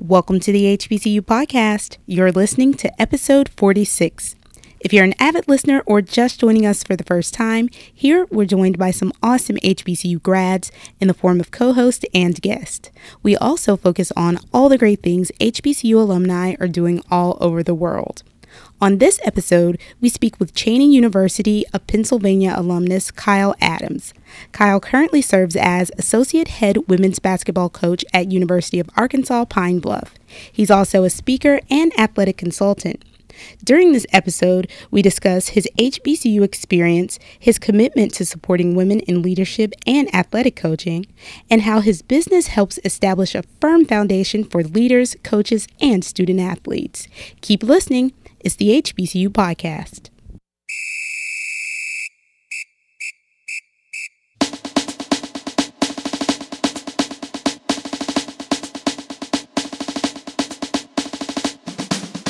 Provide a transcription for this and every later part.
Welcome to the HBCU podcast. You're listening to episode 46. If you're an avid listener or just joining us for the first time, here we're joined by some awesome HBCU grads in the form of co host and guest. We also focus on all the great things HBCU alumni are doing all over the world. On this episode, we speak with Cheyney University of Pennsylvania alumnus Kyle Adams. Kyle currently serves as Associate Head Women's Basketball Coach at University of Arkansas Pine Bluff. He's also a speaker and athletic consultant. During this episode, we discuss his HBCU experience, his commitment to supporting women in leadership and athletic coaching, and how his business helps establish a firm foundation for leaders, coaches, and student athletes. Keep listening. It's the HBCU podcast.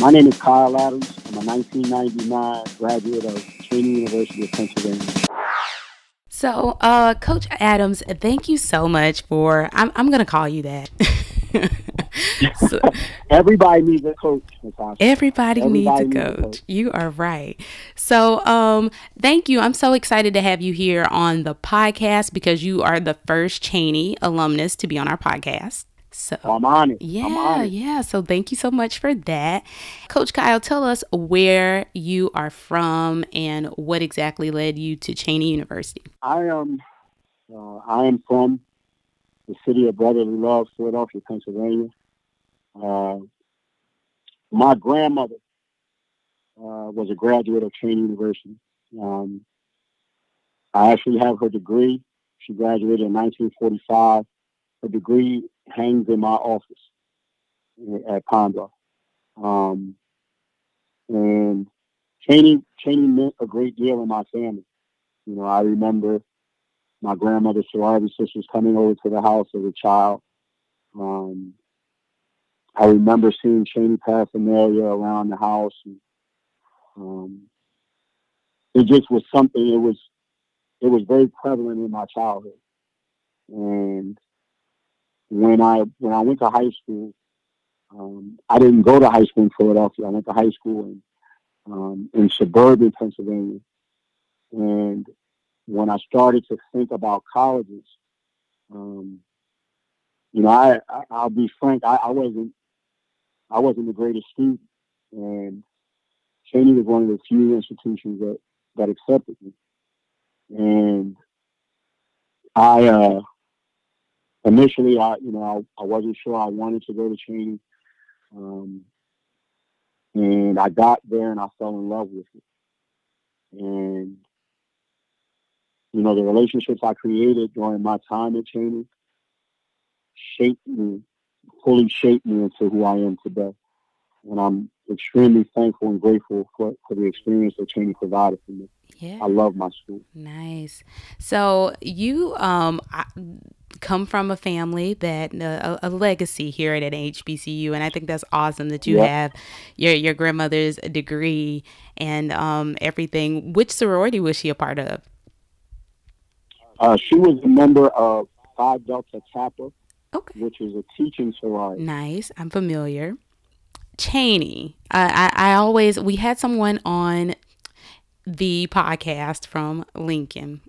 My name is Kyle Adams. I'm a 1999 graduate of Cheyney University of Pennsylvania. So, uh, Coach Adams, thank you so much for. I'm, I'm going to call you that. so, everybody needs a coach. Natasha. Everybody, everybody needs, a, needs coach. a coach. You are right. So, um, thank you. I'm so excited to have you here on the podcast because you are the first Cheyney alumnus to be on our podcast. So I'm on it. Yeah, on it. yeah. So thank you so much for that. Coach Kyle, tell us where you are from and what exactly led you to Cheyney University. I am uh, I am from the city of brotherly love, Philadelphia, Pennsylvania. Uh, my grandmother uh, was a graduate of Cheyney University. Um, I actually have her degree. She graduated in 1945. Her degree hangs in my office at Pine Bluff. Um, and Cheyney, Cheyney meant a great deal in my family. You know, I remember my grandmother's sorority sisters coming over to the house as a child. Um, I remember seeing Cheyney paraphernalia around the house. And, um, it just was something. It was it was very prevalent in my childhood, and when I when I went to high school, um, I didn't go to high school in Philadelphia. I went to high school in um, in suburban Pennsylvania, and when I started to think about colleges, um, you know, I, I will be frank, I, I wasn't I wasn't the greatest student, and Cheyney was one of the few institutions that that accepted me, and I. Uh, initially, I you know I, I wasn't sure I wanted to go to Cheyney, um, and I got there and I fell in love with it. And you know the relationships I created during my time at Cheyney shaped me, fully shaped me into who I am today. And I'm extremely thankful and grateful for, for the experience that Cheyney provided for me. Yeah. I love my school. Nice. So you um I, come from a family that uh, a, a, legacy here at an HBCU, and I think that's awesome that you yep. have your your grandmother's degree and um everything. Which sorority was she a part of? Uh, she was a member of Phi Delta Kappa, okay. which is a teaching sorority. Nice. I'm familiar. Cheyney. I, I always we had someone on the podcast from Lincoln.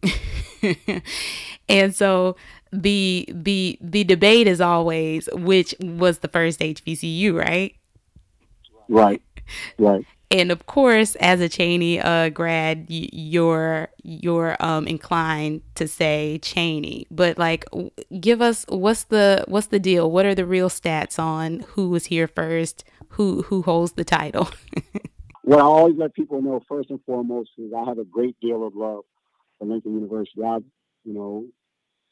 and so the the the debate is always which was the first HBCU, right? Right. Right. And of course, as a Cheyney uh, grad, you're you're um, inclined to say Cheyney, But like, give us what's the what's the deal? What are the real stats on who was here first? Who who holds the title? what I always let people know first and foremost is I have a great deal of love for Lincoln University. I, you know,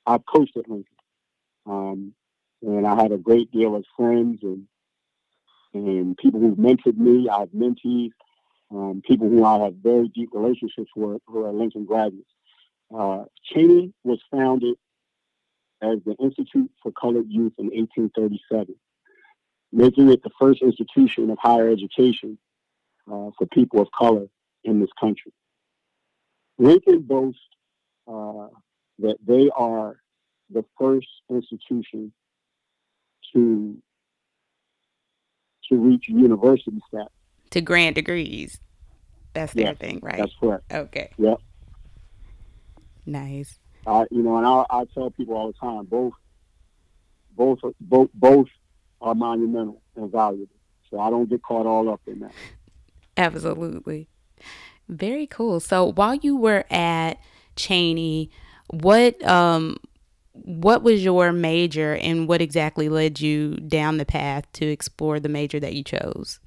I coached at Lincoln, um, and I had a great deal of friends and and people who've mentored me. I have mentees, um, people who I have very deep relationships with who are Lincoln graduates. Uh, Cheyney was founded as the Institute for Colored Youth in 1837, making it the first institution of higher education uh, for people of color in this country. Lincoln boasts uh, that they are the first institution to to reach university status. To grant degrees. That's their Yes, thing, right? That's correct. Okay. Yep. Nice. Uh, you know, and I, I tell people all the time, both, both, both, both are monumental and valuable. So I don't get caught all up in that. Absolutely. Very cool. So while you were at Cheyney, what um what was your major and what exactly led you down the path to explore the major that you chose?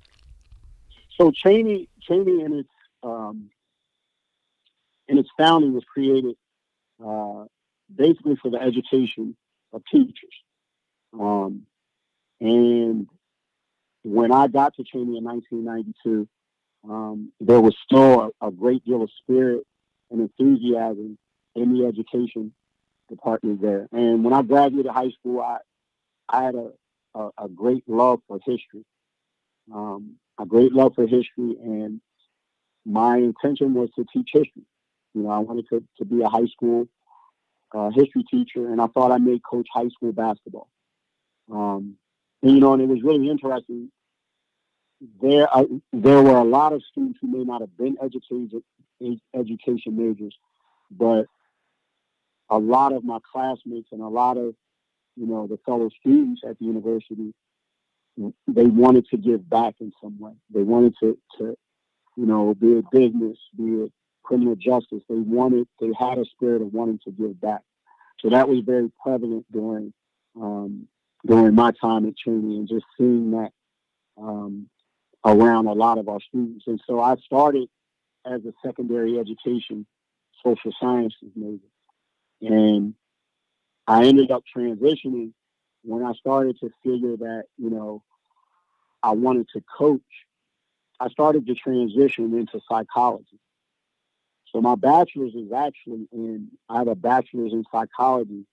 So Cheyney, Cheyney in its um, its founding was created uh, basically for the education of teachers. Um, and when I got to Cheyney in 1992, um, there was still a, a great deal of spirit and enthusiasm in the education department there. And when I graduated high school, I I had a, a, a great love for history, um, a great love for history, and my intention was to teach history. You know, I wanted to, to be a high school uh, history teacher, and I thought I may coach high school basketball. Um, and, you know, and it was really interesting. There, uh, there were a lot of students who may not have been educated, education majors, but a lot of my classmates and a lot of, you know, the fellow students at the university, they wanted to give back in some way. They wanted to, to you know, be it business, be it criminal justice. They wanted, they had a spirit of wanting to give back. So that was very prevalent during um, during my time at Cheyney, and just seeing that um, around a lot of our students. And so I started as a secondary education social sciences major, and I ended up transitioning when I started to figure that you know I wanted to coach. I started to transition into psychology. So my bachelor's is actually in, I have a bachelor's in psychology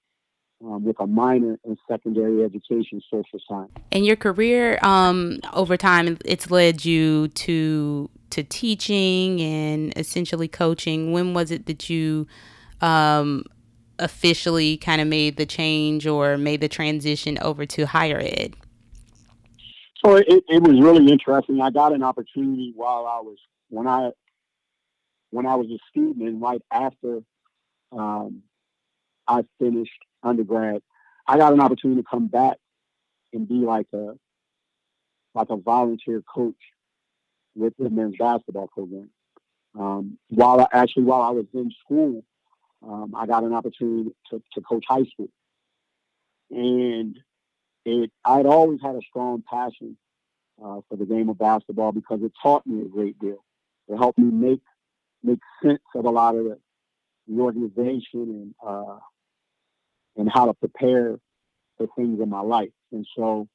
um, with a minor in secondary education, social science. And your career um, over time, it's led you to to teaching and essentially coaching. When was it that you um, officially kind of made the change or made the transition over to higher ed? So it, it was really interesting. I got an opportunity while I was when I when I was a student and right after um, I finished undergrad, I got an opportunity to come back and be like a like a volunteer coach with the men's basketball program. Um, while I, actually while I was in school, um, I got an opportunity to, to coach high school, and it I'd always had a strong passion uh, for the game of basketball because it taught me a great deal. It helped me make make sense of a lot of the, the organization and uh, and how to prepare for things in my life. And so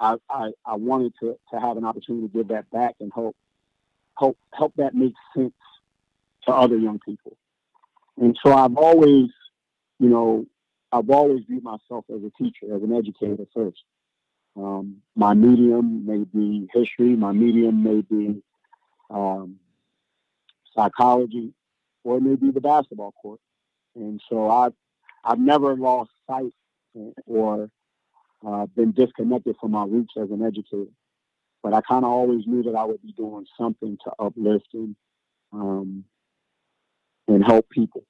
I, I, I wanted to, to have an opportunity to give that back and help help help that make sense to other young people. And so I've always, you know, I've always viewed myself as a teacher, as an educator first. Um, my medium may be history, my medium may be um, psychology, or it may be the basketball court. And so I've I've never lost sight or uh, been disconnected from my roots as an educator. But I kind of always knew that I would be doing something to uplift and um, and help people.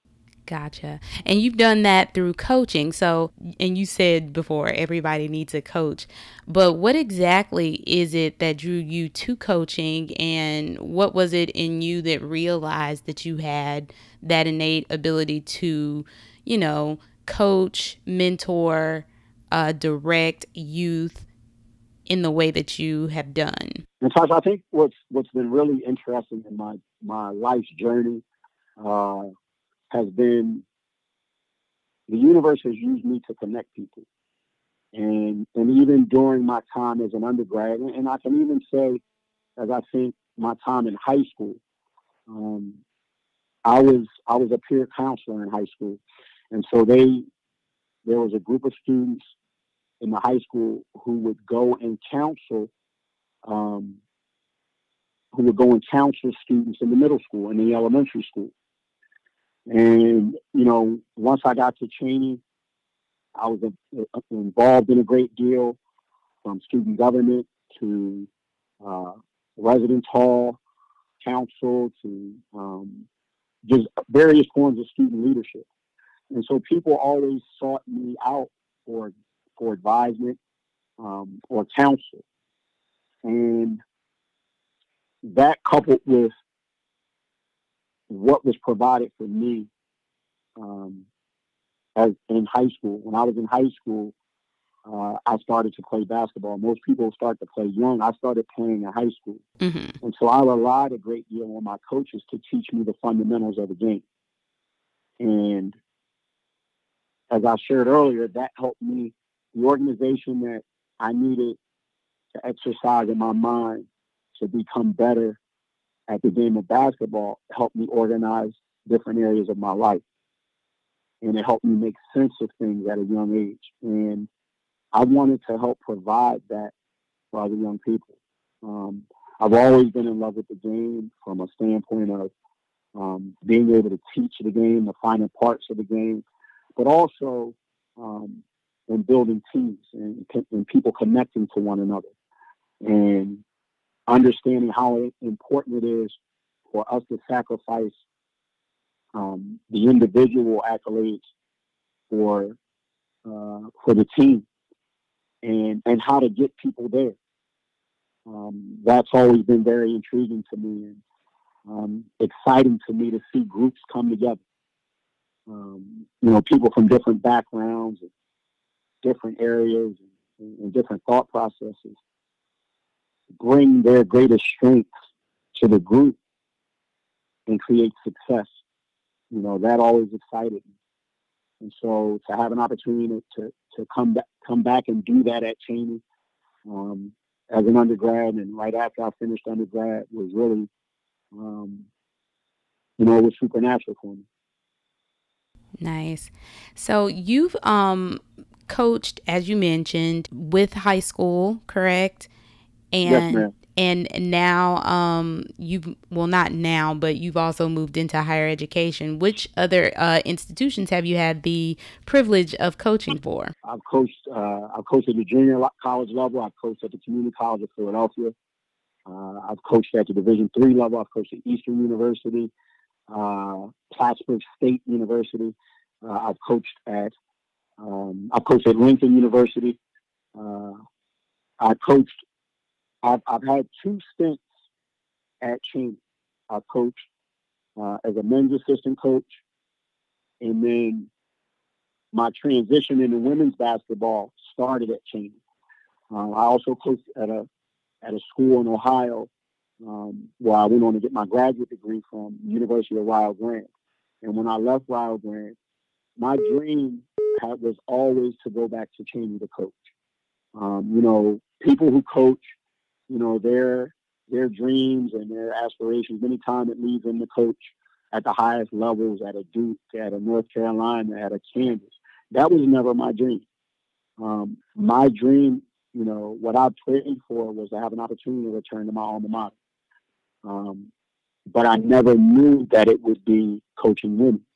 Gotcha. And you've done that through coaching. So, and you said before everybody needs a coach, but what exactly is it that drew you to coaching and what was it in you that realized that you had that innate ability to, you know, coach, mentor, uh, direct youth in the way that you have done? And Tasha, I think what's what's been really interesting in my my life's journey uh, has been the universe has used me to connect people. And and even during my time as an undergrad, and, I can even say, as I think my time in high school, um, I was I was a peer counselor in high school, and so they there was a group of students in the high school who would go and counsel um, who would go and counsel students in the middle school and the elementary school. And, you know, once I got to Cheyney, I was uh, involved in a great deal from student government to uh, residence hall, council, to um, just various forms of student leadership. And so people always sought me out for for advisement um, or counsel. And that coupled with what was provided for me um, as in high school. When I was in high school, uh, I started to play basketball. Most people start to play young. I started playing in high school. Mm-hmm. And so I relied a great deal on my coaches to teach me the fundamentals of the game. And as I shared earlier, that helped me, the organization that I needed to exercise in my mind to become better at the game of basketball helped me organize different areas of my life. And it helped me make sense of things at a young age. And I wanted to help provide that for other young people. Um, I've always been in love with the game from a standpoint of um, being able to teach the game, the finer parts of the game, but also um, in building teams and, and people connecting to one another and understanding how important it is for us to sacrifice um, the individual accolades for uh, for the team and and how to get people there. Um, that's always been very intriguing to me and um, exciting to me to see groups come together. Um, you know, people from different backgrounds, and different areas, and, and different thought processes bring their greatest strengths to the group and create success. You know, that always excited me. And so to have an opportunity to, to come back, come back and do that at Cheyney um, as an undergrad and right after I finished undergrad was really, um, you know, it was supernatural for me. Nice. So you've um, coached, as you mentioned, with high school, correct? And yes, and now um you well not now but you've also moved into higher education. Which other uh, institutions have you had the privilege of coaching for? I've coached uh, i've coached at the junior college level. I've coached at the community college of philadelphia. Uh, i've coached at the division three level. I've coached at eastern university uh, plattsburgh state university. Uh, i've coached at um, i've coached at lincoln university. Uh, i coached I've, I've had two stints at Cheyney. I coached uh, as a men's assistant coach, and then my transition into women's basketball started at Cheyney. Uh, I also coached at a at a school in Ohio um, where I went on to get my graduate degree from University of Rio Grande. And when I left Rio Grande, my dream had, was always to go back to Cheyney to coach. Um, you know, people who coach you know, their their dreams and their aspirations. Many times it leads them to coach at the highest levels at a Duke, at a North Carolina, at a Kansas. That was never my dream. Um, my dream, you know, what I prayed for was to have an opportunity to return to my alma mater. Um, but I never knew that it would be coaching women.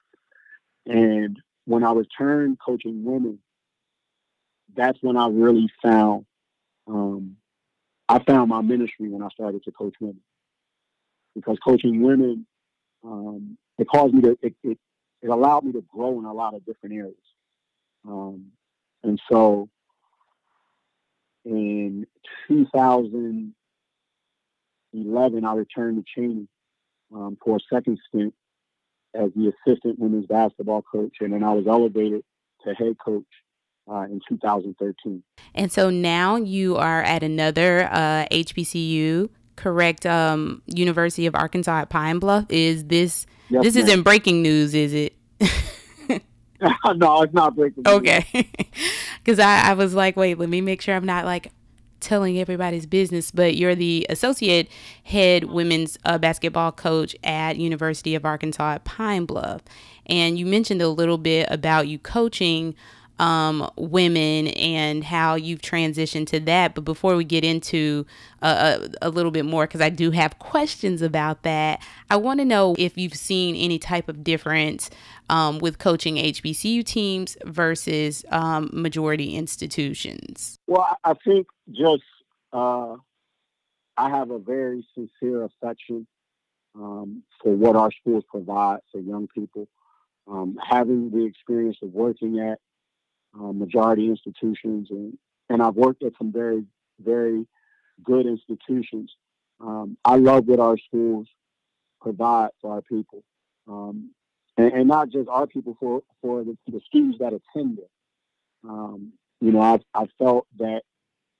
And when I returned coaching women, that's when I really found um, I found my ministry when I started to coach women. Because coaching women um, it caused me to it, it, it allowed me to grow in a lot of different areas. Um, and so in 2011 I returned to Cheyney um, for a second stint as the assistant women's basketball coach. And then I was elevated to head coach uh, in 2013. And so now you are at another uh, HBCU, correct? Um, University of Arkansas at Pine Bluff. Is this yes, this ma'am. isn't breaking news, is it? no, it's not breaking. News. Okay, because I, I was like, wait, let me make sure I'm not like telling everybody's business, but you're the associate head women's uh, basketball coach at University of Arkansas at Pine Bluff. And you mentioned a little bit about you coaching um, women and how you've transitioned to that. But before we get into a, a, little bit more, because I do have questions about that, I want to know if you've seen any type of difference um, with coaching HBCU teams versus um, majority institutions. Well, I think just uh, I have a very sincere affection um, for what our schools provide for young people. Um, having the experience of working at uh, majority institutions, and, and I've worked at some very, very good institutions. Um, I love what our schools provide for our people, um, and, and, not just our people, for for the, the students that attend it. Um, you know, I I felt that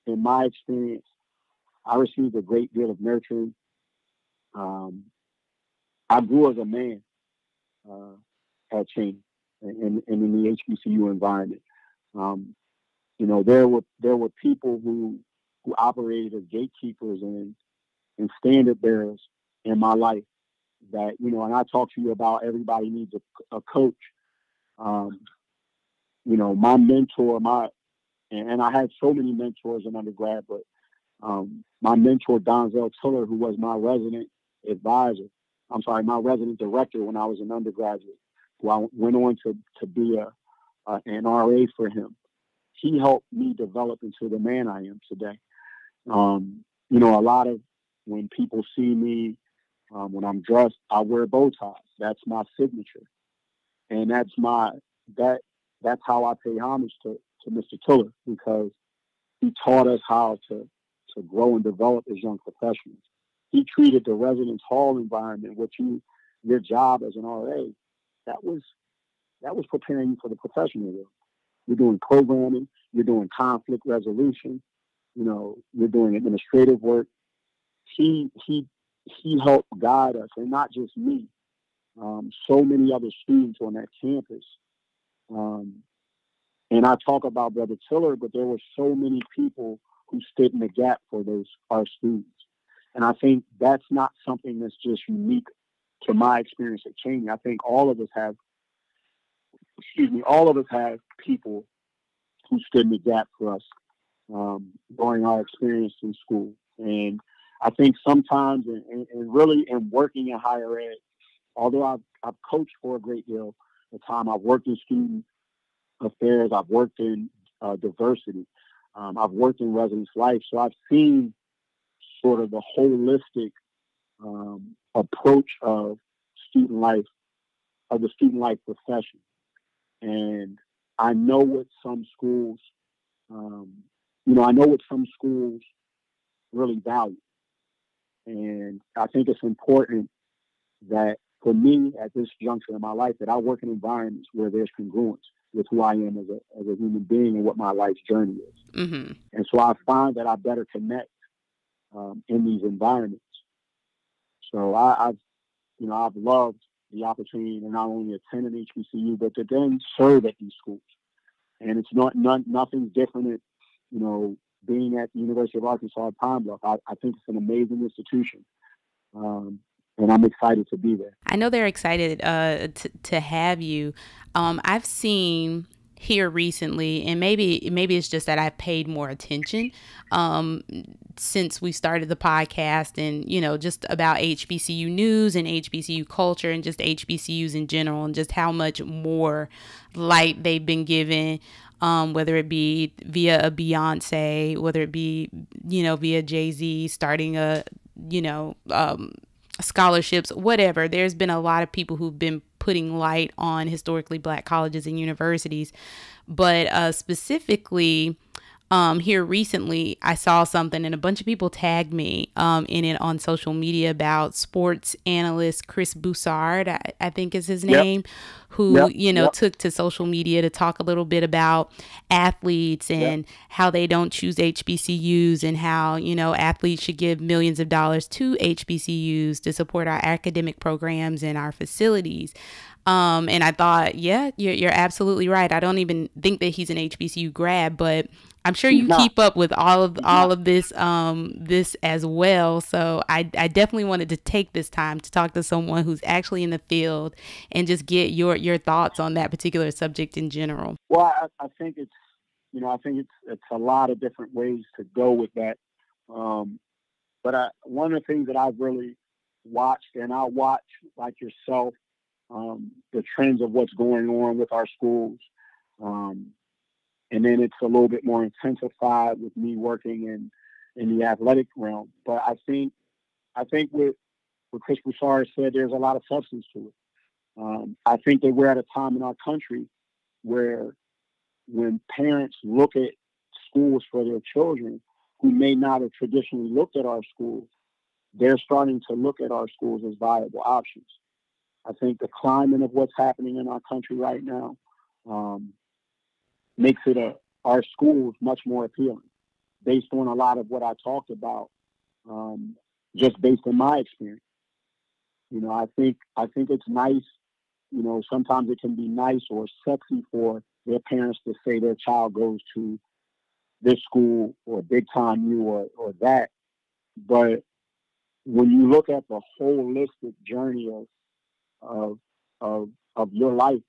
in my experience, I received a great deal of nurturing. Um, I grew as a man uh, at Cheyney and, and, in the HBCU environment. Um, you know, there were there were people who who operated as gatekeepers and and standard bearers in my life. That you know, and I talk to you about everybody needs a, a coach. Um, you know, my mentor, my and, I had so many mentors in undergrad, but um, my mentor Donzel Tiller, who was my resident advisor, I'm sorry, my resident director when I was an undergraduate, who I went on to to be a, a an RA for him. He helped me develop into the man I am today. Um, you know, a lot of when people see me um, when I'm dressed, I wear bow ties. That's my signature, and that's my that that's how I pay homage to to Mr. Tiller because he taught us how to to grow and develop as young professionals. He treated the residence hall environment, which you your job as an RA, that was that was preparing you for the professional world. You're doing programming, you're doing conflict resolution, you know, you're doing administrative work. He he he helped guide us, and not just me. Um, so many other students on that campus. Um, and I talk about Brother Tiller, but there were so many people who stood in the gap for those our students. And I think that's not something that's just unique to my experience at Cheyney. I think all of us have, excuse me, all of us have people who stood in the gap for us um, during our experience in school. And I think sometimes, and, and really in working in higher ed, although I've, I've coached for a great deal of time, I've worked in student affairs, I've worked in uh, diversity, um, I've worked in residence life, so I've seen sort of the holistic um, approach of student life, of the student life profession. And I know what some schools, um, you know, I know what some schools really value. And I think it's important that for me at this juncture in my life that I work in environments where there's congruence with who I am as a, as a human being and what my life's journey is. Mm-hmm. And so I find that I better connect um, in these environments. So I, have you know, I've loved the opportunity to not only attend an HBCU, but to then serve at these schools. And it's not, not nothing different, at, you know, being at the University of Arkansas at Pine Bluff. I, I think it's an amazing institution. Um, and I'm excited to be there. I know they're excited uh, to, to have you. Um, I've seen here recently and maybe maybe it's just that I've paid more attention um, since we started the podcast and you know just about HBCU news and HBCU culture and just HBCUs in general and just how much more light they've been given um, whether it be via a Beyonce whether it be you know via Jay-Z starting a you know um, scholarships whatever. There's been a lot of people who've been putting light on historically black colleges and universities. But uh, specifically, um, here recently, I saw something and a bunch of people tagged me um, in it on social media about sports analyst Chris Broussard, I, I think is his name, yep. who, yep. you know, yep. took to social media to talk a little bit about athletes and how they don't choose HBCUs and how, you know, athletes should give millions of dollars to HBCUs to support our academic programs and our facilities. Um, and I thought, yeah, you're, you're absolutely right. I don't even think that he's an HBCU grad, but I'm sure you keep up with all of all of this um, this as well. So I, I definitely wanted to take this time to talk to someone who's actually in the field and just get your your thoughts on that particular subject in general. Well, I, I think it's you know I think it's it's a lot of different ways to go with that. Um, but I, one of the things that I've really watched, and I watch like yourself, um, the trends of what's going on with our schools. Um, and then it's a little bit more intensified with me working in in the athletic realm. But I think I think with what Chris Broussard said, there's a lot of substance to it. Um, I think that we're at a time in our country where when parents look at schools for their children who may not have traditionally looked at our schools, they're starting to look at our schools as viable options. I think the climate of what's happening in our country right now um, makes it a, our schools much more appealing based on a lot of what I talked about, um, just based on my experience. You know, I think I think it's nice. You know, sometimes it can be nice or sexy for their parents to say their child goes to this school or big time you or, or that. But when you look at the holistic journey of of of of your life,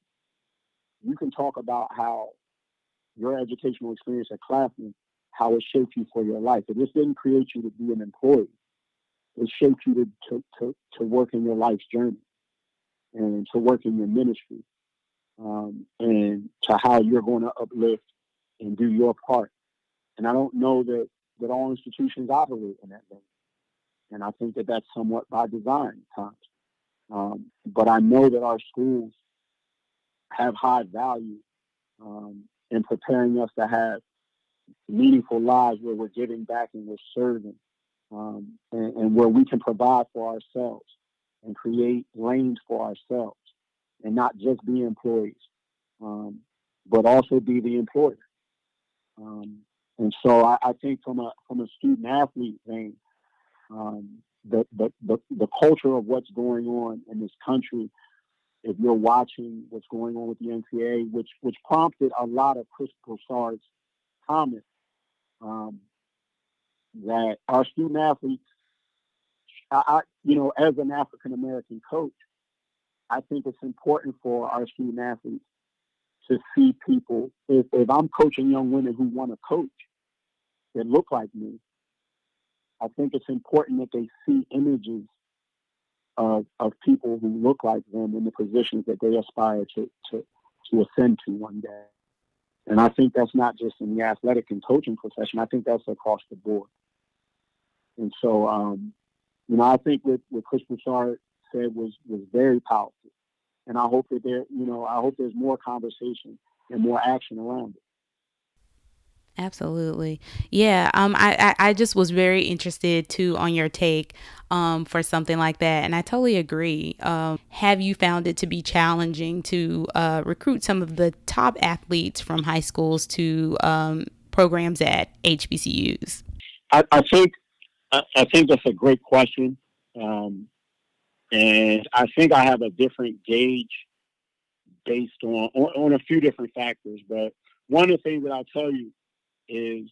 you can talk about how your educational experience at Claflin, how it shaped you for your life. It just didn't create you to be an employee. It shaped you to, to, to, to work in your life's journey and to work in your ministry um, and to how you're going to uplift and do your part. And I don't know that, that all institutions operate in that way. And I think that that's somewhat by design times. Um, but I know that our schools have high value um, in preparing us to have meaningful lives where we're giving back and we're serving um, and, and, where we can provide for ourselves and create lanes for ourselves and not just be employees, um, but also be the employer. Um, and so I, I, think from a from a student athlete vein, um, the, the, the, the culture of what's going on in this country, if you're watching what's going on with the NCAA, which which prompted a lot of Chris Broussard's comments, um, that our student athletes, I, I, you know, as an African American coach, I think it's important for our student athletes to see people. If, if I'm coaching young women who want to coach that look like me, I think it's important that they see images of, of people who look like them in the positions that they aspire to, to, to ascend to one day. And I think that's not just in the athletic and coaching profession. I think that's across the board. And so, um, you know, I think what, what Chris Broussard said was was very powerful. And I hope that there, you know, I hope there's more conversation and more action around it. Absolutely. Yeah. Um, I, I, I just was very interested too on your take um, for something like that. And I totally agree. Um, have you found it to be challenging to uh, recruit some of the top athletes from high schools to um, programs at HBCUs? I, I think I, I, think that's a great question. Um, and I think I have a different gauge based on, on, on a few different factors. But one of the things that I'll tell you is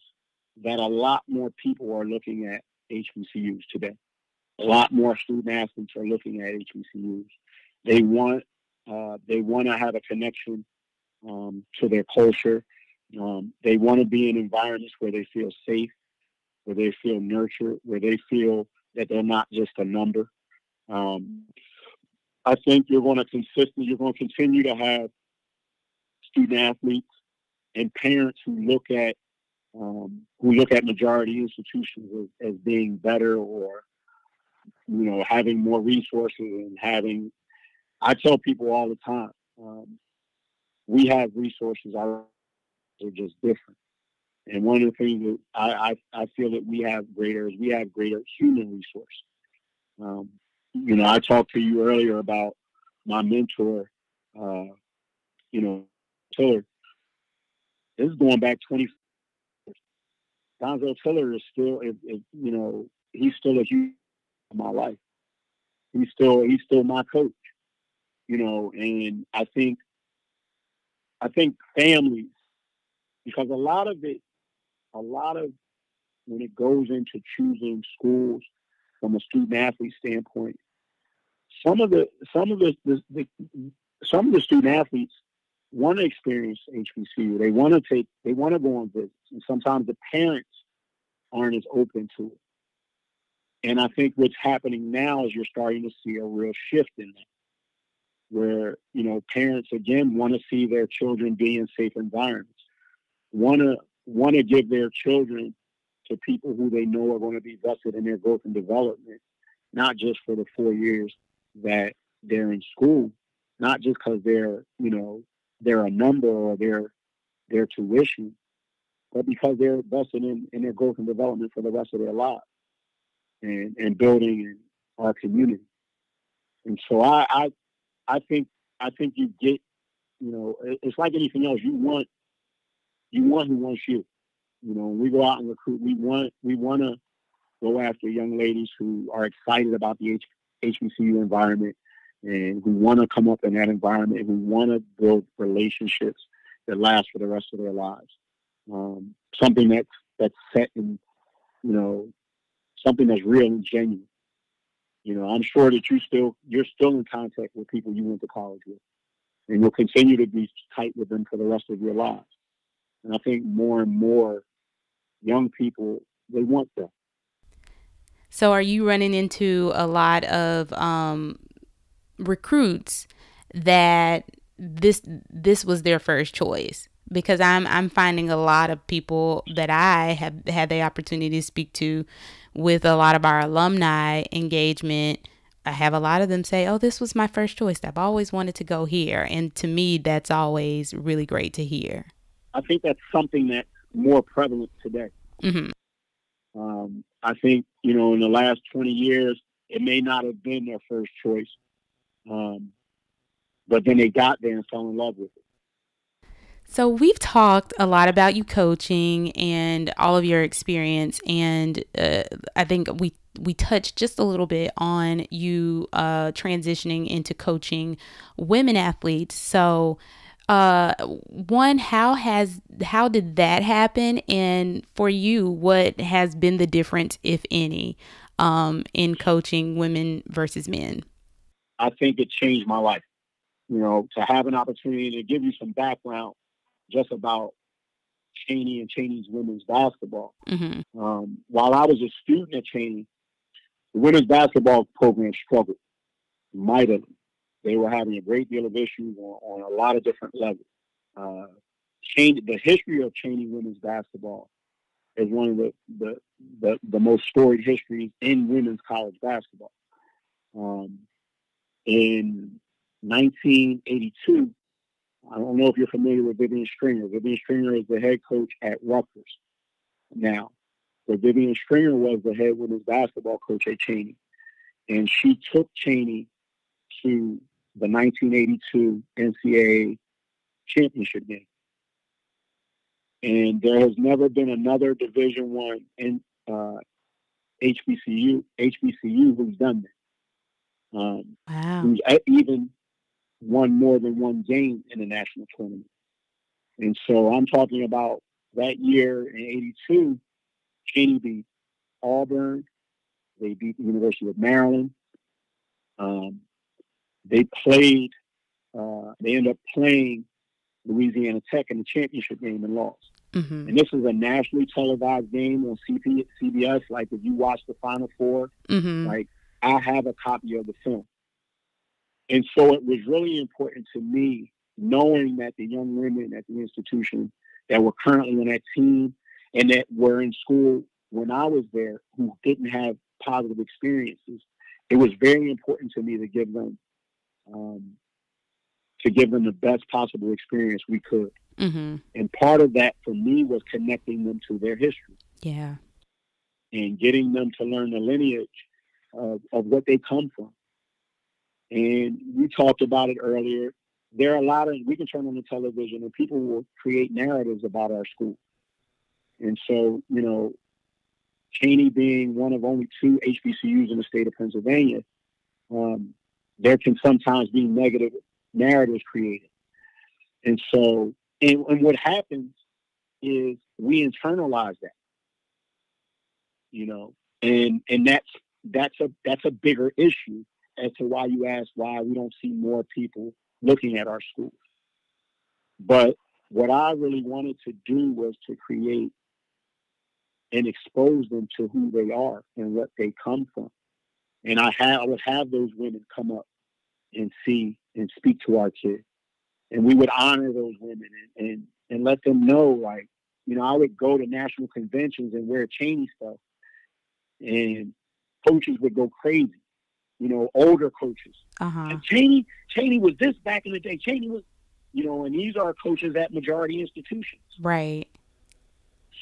that a lot more people are looking at HBCUs today. A lot more student athletes are looking at HBCUs. They want uh, they want to have a connection um, to their culture. Um, they want to be in environments where they feel safe, where they feel nurtured, where they feel that they're not just a number. Um, I think you're going to consistently, you're going to continue to have student athletes and parents who look at um, who look at majority institutions as, as, being better or you know having more resources and having i tell people all the time um, we have resources are just different and one of the things that I, I, I feel that we have greater is we have greater human resource um, you know i talked to you earlier about my mentor uh, you know Tiller. This is going back 20 Donzel Tiller is still, you know, he's still a huge in my life. He's still, he's still my coach, you know, and I think, I think families, because a lot of it, a lot of when it goes into choosing schools from a student athlete standpoint, some of the, some of the, the, the some of the student athletes want to experience HBCU. They want to take, they want to go on visits. And sometimes the parents aren't as open to it. And I think what's happening now is you're starting to see a real shift in that, where, you know, parents again want to see their children be in safe environments, want to want to give their children to people who they know are going to be vested in their growth and development, not just for the four years that they're in school, not just because they're, you know, they're a number or they're their tuition, but because they're invested in, in their growth and development for the rest of their lives and, and building our community. And so I, I I think I think you get, you know, it's like anything else. You want you want who wants you. You know, we go out and recruit, we want we want to go after young ladies who are excited about the H, HBCU environment and who want to come up in that environment and who want to build relationships that last for the rest of their lives. Um, something that's that's set in, you know, something that's real and genuine. You know, I'm sure that you still you're still in contact with people you went to college with, and you'll continue to be tight with them for the rest of your lives. And I think more and more young people they want that. So, are you running into a lot of um, recruits that this this was their first choice? Because I'm I'm finding a lot of people that I have had the opportunity to speak to with a lot of our alumni engagement. I have a lot of them say, "Oh, this was my first choice. I've always wanted to go here," and to me, that's always really great to hear. I think that's something that's more prevalent today. Mm-hmm. Um, I think you know, in the last twenty years, it may not have been their first choice, um, but then they got there and fell in love with it. So, we've talked a lot about you coaching and all of your experience, and uh, I think we we touched just a little bit on you uh, transitioning into coaching women athletes. So, uh, one, how has how did that happen, and for you, what has been the difference, if any, um, in coaching women versus men? I think it changed my life. You know, to have an opportunity to give you some background just about Cheyney and Cheyney's women's basketball. Mm-hmm. Um, while I was a student at Cheyney, the women's basketball program struggled mightily. They were having a great deal of issues on, on a lot of different levels. Uh, Cheyney, the history of Cheyney women's basketball is one of the, the, the, the most storied histories in women's college basketball. Um, in 1982, I don't know if you're familiar with Vivian Stringer. Vivian Stringer is the head coach at Rutgers now. But Vivian Stringer was the head women's basketball coach at Cheyney. And she took Cheyney to the 1982 NCAA championship game. And there has never been another Division One in uh, HBCU HBCU who's done that. Um, wow. Who's even won more than one game in the national tournament. And so I'm talking about that year in 82, Cheyney beat Auburn. They beat the University of Maryland. Um, they played, uh, they ended up playing Louisiana Tech in the championship game and lost. Mm-hmm. And this is a nationally televised game on CP, CBS. Like if you watch the Final 4 mm-hmm. like I have a copy of the film. And so it was really important to me knowing that the young women at the institution that were currently on that team and that were in school when I was there who didn't have positive experiences, it was very important to me to give them um, to give them the best possible experience we could. Mm-hmm. And part of that for me was connecting them to their history. Yeah. And getting them to learn the lineage of, of what they come from. And we talked about it earlier. There are a lot of, we can turn on the television and people will create narratives about our school. And so, you know, Cheyney being one of only two HBCUs in the state of Pennsylvania, um, there can sometimes be negative narratives created. And so, and, and what happens is we internalize that, you know, and, and that's, that's a, that's a bigger issue as to why you ask why we don't see more people looking at our schools. But what I really wanted to do was to create and expose them to who they are and what they come from. And I, have, I would have those women come up and see and speak to our kids. And we would honor those women and, and, and let them know, like, you know, I would go to national conventions and wear Cheyney stuff, and coaches would go crazy. You know, older coaches. Uh-huh. Cheyney, Cheyney was this back in the day. Cheyney was, you know, and these are coaches at majority institutions. Right.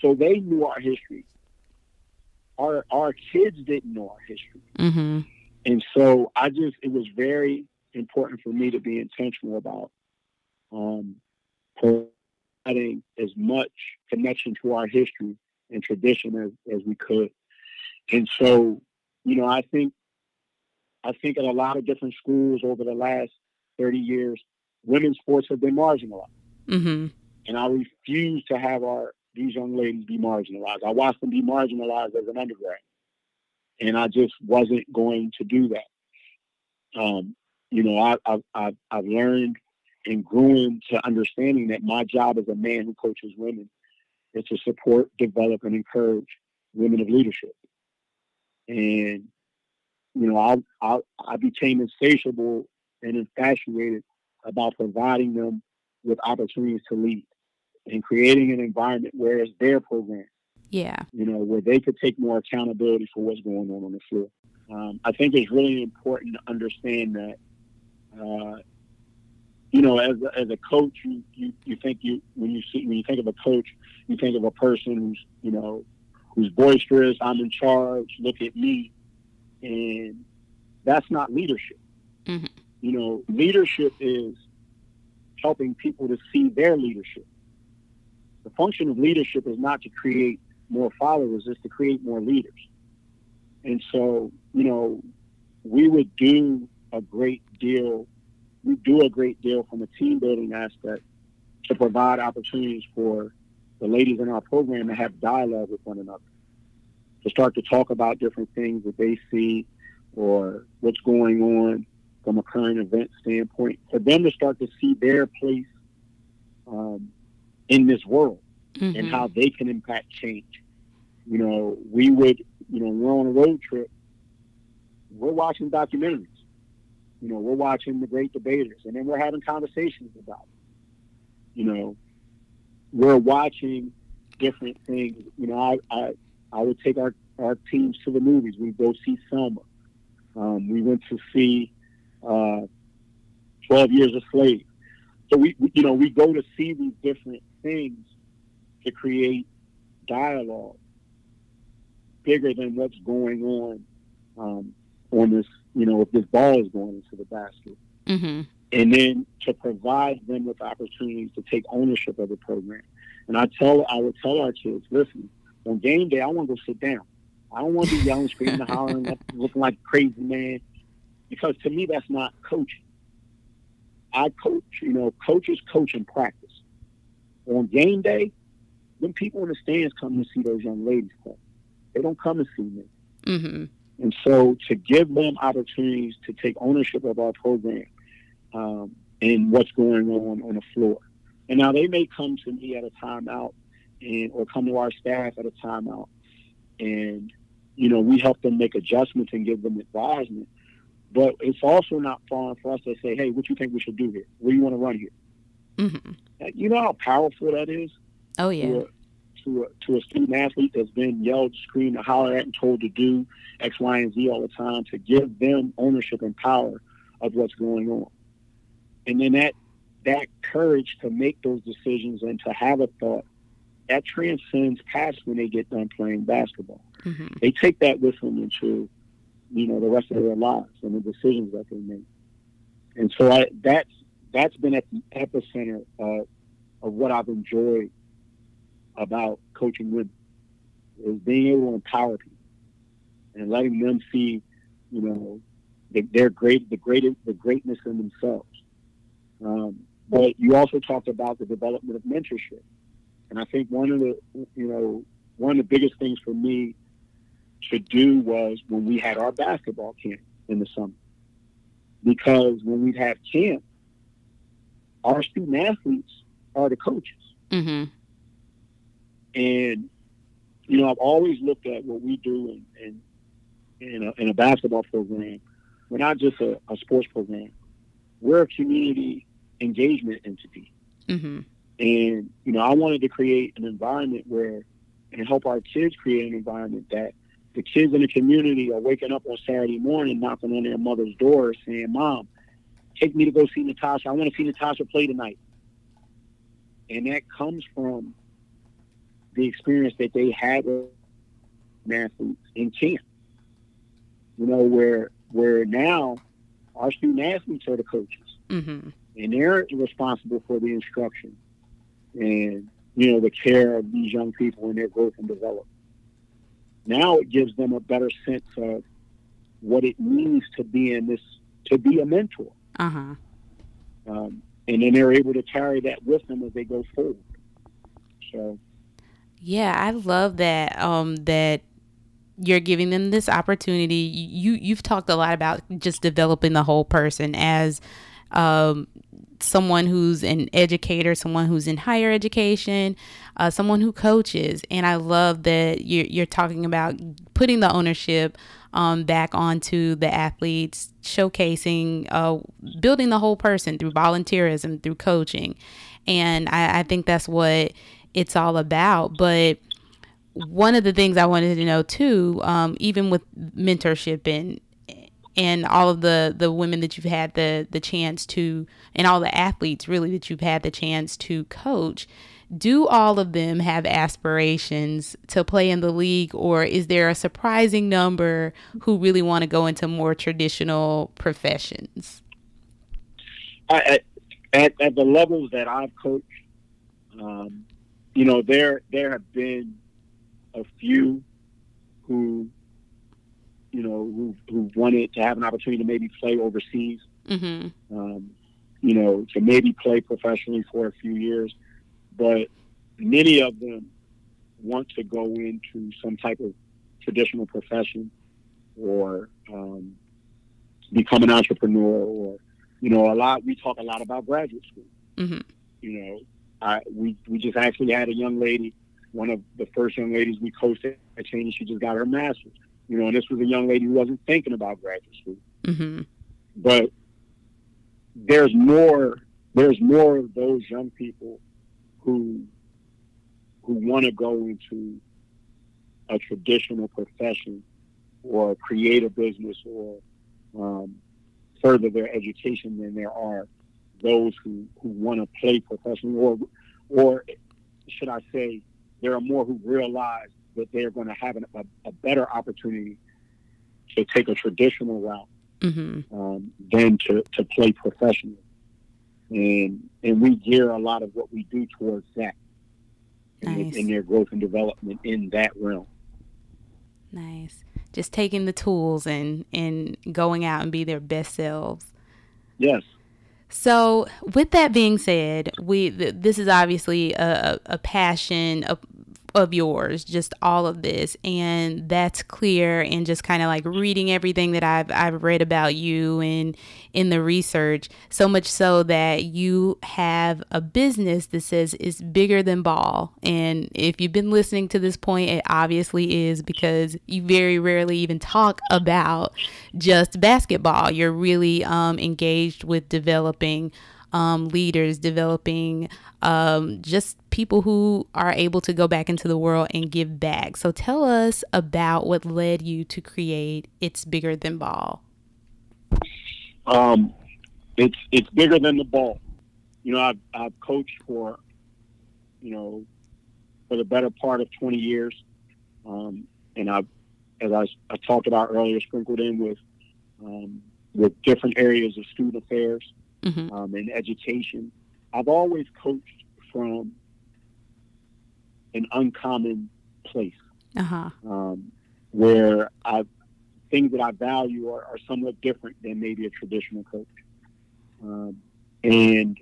So they knew our history. Our our kids didn't know our history. Mm-hmm. And so I just it was very important for me to be intentional about um, providing as much connection to our history and tradition as, as we could. And so, you know, I think I think at a lot of different schools over the last 30 years, women's sports have been marginalized. Mm-hmm. And I refuse to have our these young ladies be marginalized. I watched them be marginalized as an undergrad. And I just wasn't going to do that. Um, you know, I, I, I've, I've learned and grew into understanding that my job as a man who coaches women is to support, develop, and encourage women of leadership. And you know, I I I became insatiable and infatuated about providing them with opportunities to lead and creating an environment where it's their program. Yeah. You know, where they could take more accountability for what's going on on the floor. Um, I think it's really important to understand that uh, you know, as a, as a coach, you, you, you think you when you see when you think of a coach, you think of a person who's you know who's boisterous. I'm in charge. Look at me, and that's not leadership. Mm-hmm. You know, leadership is helping people to see their leadership. The function of leadership is not to create more followers; it's to create more leaders. And so, you know, we would do a great deal we do a great deal from a team building aspect to provide opportunities for the ladies in our program to have dialogue with one another, to start to talk about different things that they see or what's going on from a current event standpoint, for them to start to see their place um, in this world mm-hmm. and how they can impact change. You know, we would, you know, we're on a road trip, we're watching documentaries you know, we're watching the great debaters and then we're having conversations about it. You know, we're watching different things. You know, I, I, I would take our, our teams to the movies. We go see Selma. Um, we went to see uh, 12 Years a Slave. So we, we, you know, we go to see these different things to create dialogue bigger than what's going on um, on this you know, if this ball is going into the basket. Mm-hmm. And then to provide them with opportunities to take ownership of the program. And I tell, I would tell our kids, listen, on game day, I want to go sit down. I don't want to be yelling, screaming, and hollering, looking like a crazy man, because to me, that's not coaching. I coach, you know, coaches coach in practice. On game day, when people in the stands come to see those young ladies play, they don't come to see me. Mm-hmm. And so to give them opportunities to take ownership of our program um, and what's going on on the floor. And now they may come to me at a timeout and or come to our staff at a timeout and you know we help them make adjustments and give them advisement. But it's also not foreign for us to say, hey, what you think we should do here? Where do you want to run here? Mm-hmm. You know how powerful that is? Oh, yeah to a, to a student athlete that's been yelled, screamed, hollered at, and told to do X, Y, and Z all the time to give them ownership and power of what's going on. And then that that courage to make those decisions and to have a thought that transcends past when they get done playing basketball. Mm-hmm. They take that with them into you know the rest of their lives and the decisions that they make. And so I, that's that's been at the epicenter of, of what I've enjoyed about coaching women is being able to empower people and letting them see, you know, their great, the great, the greatness in themselves. Um, but you also talked about the development of mentorship, and I think one of the, you know, one of the biggest things for me to do was when we had our basketball camp in the summer, because when we'd have camp, our student athletes are the coaches. Mm-hmm. And you know, I've always looked at what we do in in, in, a, in a basketball program. We're not just a, a, sports program. We're a community engagement entity. Mm-hmm. And, you know, I wanted to create an environment where, and help our kids create an environment that the kids in the community are waking up on Saturday morning, knocking on their mother's door saying, Mom, take me to go see Natasha. I want to see Natasha play tonight. And that comes from the experience that they had with athletes in camp. You know, where where now our student athletes are the coaches. Mm-hmm. And they're responsible for the instruction and, you know, the care of these young people in their growth and development. Now it gives them a better sense of what it means to be in this, to be a mentor. Uh-huh. Um, and then they're able to carry that with them as they go forward. So, yeah, I love that. Um, that you're giving them this opportunity. You you've talked a lot about just developing the whole person as um, someone who's an educator, someone who's in higher education, uh, someone who coaches. And I love that you're, you're talking about putting the ownership um, back onto the athletes, showcasing, uh, building the whole person through volunteerism, through coaching. And I, I think that's what it's all about. But one of the things I wanted to know too, um, even with mentorship and and all of the the women that you've had the the chance to and all the athletes really that you've had the chance to coach do all of them have aspirations to play in the league? Or is there a surprising number who really want to go into more traditional professions? I, at, at the levels that i've coached um, you know there there have been a few who you know, who who wanted to have an opportunity to maybe play overseas. Mm-hmm. Um, you know, to maybe play professionally for a few years, but many of them want to go into some type of traditional profession or um, become an entrepreneur or you know a lot we talk a lot about graduate school mm-hmm. you know I, we we just actually had a young lady one of the first young ladies we coached at Cheyney she just got her master's you know, and this was a young lady who wasn't thinking about graduate school. Mm-hmm. But there's more. There's more of those young people who who want to go into a traditional profession or create a business or um, further their education than there are those who, who want to play professionally or or should I say there are more who realize that they're going to have an, a, a, better opportunity to take a traditional route mm-hmm. um, than to, to play professionally. And and we gear a lot of what we do towards that nice. in, in their growth and development in that realm. Nice. Just taking the tools and and going out and be their best selves. Yes. So, with that being said, we th- this is obviously a, a passion, a, of yours, just all of this. And that's clear and just kind of like reading everything that I've I've read about you and in the research, so much so that you have a business that says it's bigger than ball. And if you've been listening to this point, it obviously is because you very rarely even talk about just basketball. You're really um, engaged with developing um, leaders, developing um, just people who are able to go back into the world and give back. So tell us about what led you to create It's Bigger Than Ball. Um, it's it's bigger than the ball. You know, I've I've coached for, you know, for the better part of 20 years, um, and I've, as I, I talked about earlier, sprinkled in with um, with different areas of student affairs mm-hmm. um, and education. I've always coached from an uncommon place uh-huh. um, where I things that I value are, are, somewhat different than maybe a traditional coach. Um, and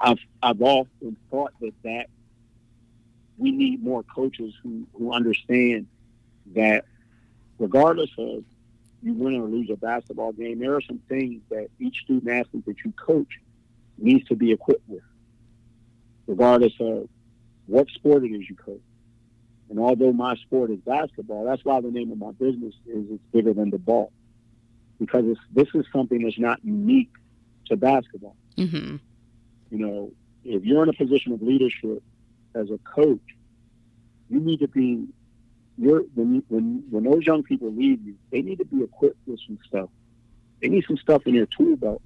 I've I've often thought that that we need more coaches who, who understand that regardless of you win or lose a basketball game, there are some things that each student athlete that you coach needs to be equipped with, regardless of what sport it is you coach. And although my sport is basketball, that's why the name of my business is it's bigger than the ball, because this is something that's not unique to basketball. Mm-hmm. You know, if you're in a position of leadership as a coach, you need to be you're when you, when when those young people leave you, they need to be equipped with some stuff. They need some stuff in their tool belt,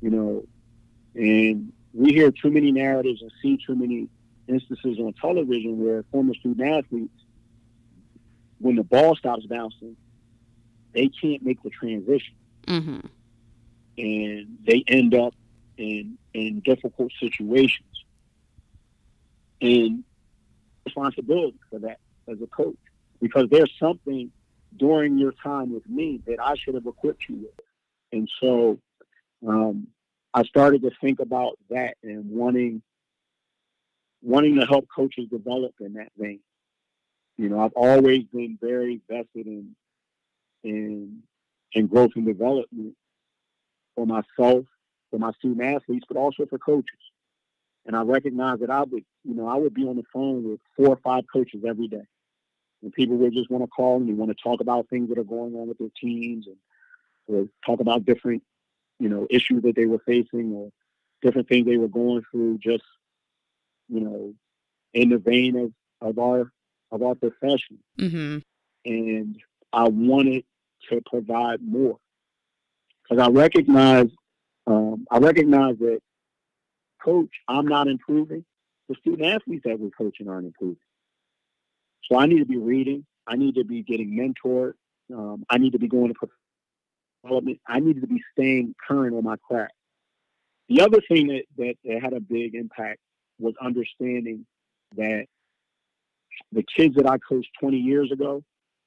you know. And we hear too many narratives and see too many instances on television where former student athletes, when the ball stops bouncing, they can't make the transition, Mm-hmm. and they end up in in difficult situations. And responsibility for that as a coach, because there's something during your time with me that I should have equipped you with, and so um, I started to think about that and wanting wanting to help coaches develop in that vein. You know, I've always been very vested in in in growth and development for myself, for my student athletes, but also for coaches. And I recognize that I would, you know, I would be on the phone with four or five coaches every day. And people would just want to call and want to talk about things that are going on with their teams and or talk about different, you know, issues that they were facing or different things they were going through just, you know, in the vein of, of our of our profession. Mm-hmm. And I wanted to provide more. Because I recognize um, I recognize that coach, I'm not improving. The student athletes that we're coaching aren't improving. So I need to be reading. I need to be getting mentored. Um, I need to be going to development. I need to be staying current on my craft. The other thing that, that, that had a big impact was understanding that the kids that I coached 20 years ago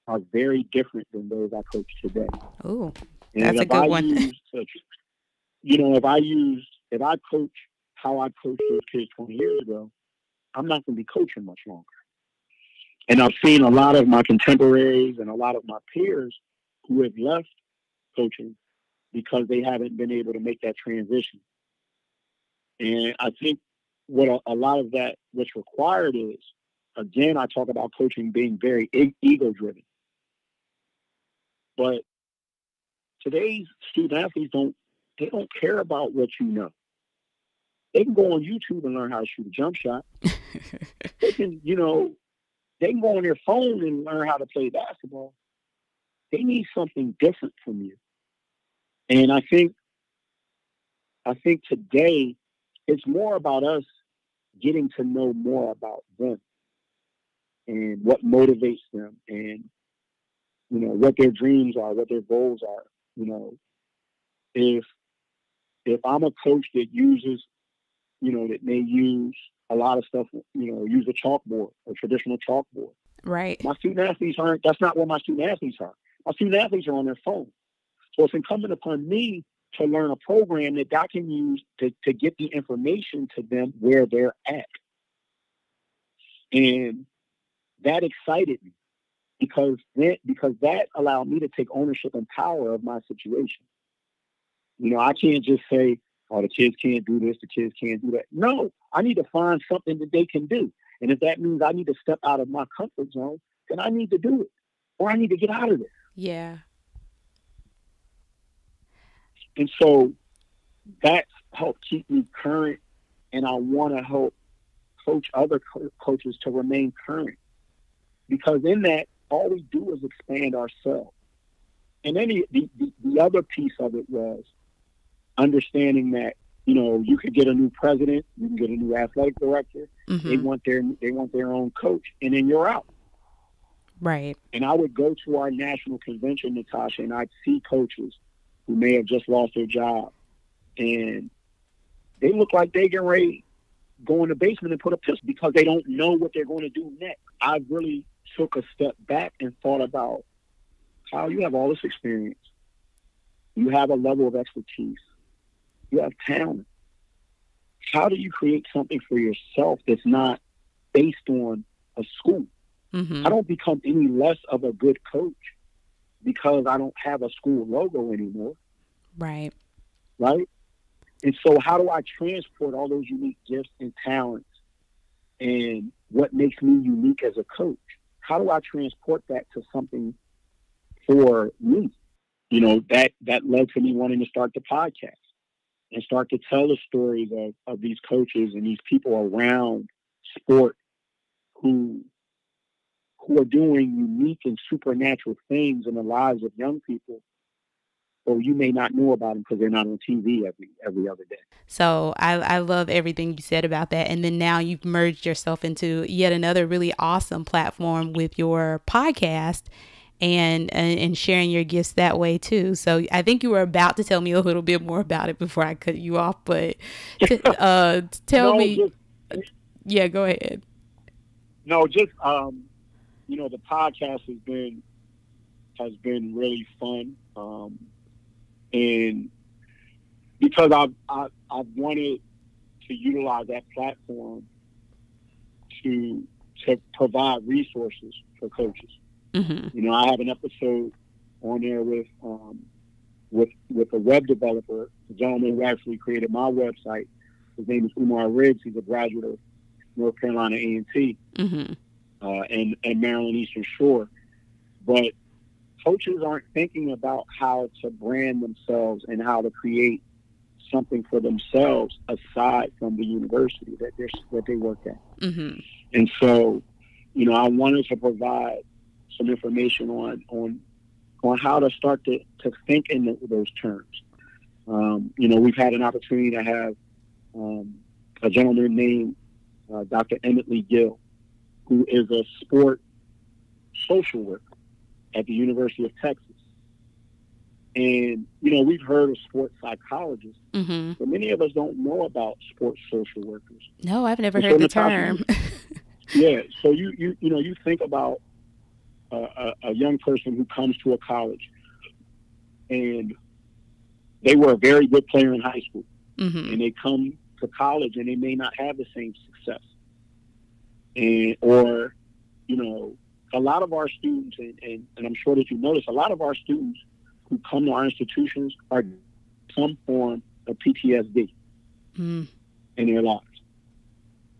are very different than those I coach today. Oh, That's a good I one. used you know, if I use, if I coach how I coached those kids 20 years ago, I'm not going to be coaching much longer. And I've seen a lot of my contemporaries and a lot of my peers who have left coaching because they haven't been able to make that transition. And I think what a, a lot of that, what's required is, again, I talk about coaching being very ego driven. But today's student athletes don't they don't care about what you know. They can go on YouTube and learn how to shoot a jump shot. they can, you know, they can go on their phone and learn how to play basketball. They need something different from you. And I think I think today it's more about us getting to know more about them and what motivates them and you know what their dreams are, what their goals are. You know, if if I'm a coach that uses, you know, that may use a lot of stuff, you know, use a chalkboard, a traditional chalkboard. right. My student athletes aren't. That's not where my student athletes are. My student athletes are on their phone. So it's incumbent upon me to learn a program that I can use to, to get the information to them where they're at. And that excited me because that because that allowed me to take ownership and power of my situation. You know, I can't just say, "Oh, the kids can't do this, the kids can't do that." No, I need to find something that they can do, and if that means I need to step out of my comfort zone, then I need to do it, or I need to get out of it. Yeah. And so that's helped keep me current, and I want to help coach other co- coaches to remain current. Because in that, all we do is expand ourselves. And then the, the, the- the other piece of it was understanding that, you know, you could get a new president, you can get a new athletic director, they hmm want their they want their own coach, and then you're out. Right. And I would go to our national convention, Natasha, and I'd see coaches who may have just lost their job. And they look like they get ready to go in the basement and put a pistol because they don't know what they're going to do next. I really took a step back and thought about how you have all this experience. You have a level of expertise. You have talent. How do you create something for yourself that's not based on a school? hmm I don't become any less of a good coach because I don't have a school logo anymore, Right. right? And so, how do I transport all those unique gifts and talents and what makes me unique as a coach? How do I transport that to something for me? You know, that that led to me wanting to start the podcast. And start to tell the stories of, of these coaches and these people around sport who who are doing unique and supernatural things in the lives of young people or you may not know about them because they're not on TV every every other day. So I, I love everything you said about that. And then now you've merged yourself into yet another really awesome platform with your podcast and and sharing your gifts that way too. So I think you were about to tell me a little bit more about it before I cut you off, but uh, tell no, me. Just, yeah, go ahead. No, just um, you know, the podcast has been has been really fun. Um, and because I've, I, I've wanted to utilize that platform to to provide resources for coaches. Mm-hmm. You know, I have an episode on there with um, with with a web developer, a gentleman who actually created my website. His name is Umar Riggs. He's a graduate of North Carolina A and T mm-hmm. uh, and and Maryland Eastern Shore. But coaches aren't thinking about how to brand themselves and how to create something for themselves aside from the university that they're that they work at. Mm-hmm. And so, you know, I wanted to provide some information on on on how to start to, to think in those terms. Um, you know, we've had an opportunity to have um, a gentleman named uh, Dr. Emmett Lee Gill, who is a sport social worker at the University of Texas. And, you know, we've heard of sports psychologists, mm-hmm. but many of us don't know about sports social workers. No, I've never and heard so the term. yeah. So you, you, you know, you think about a, a young person who comes to a college and they were a very good player in high school mm-hmm. and they come to college and they may not have the same success. And, or, you know, a lot of our students, and, and, and I'm sure that you notice, a lot of our students who come to our institutions are some form of PTSD mm. in their lives.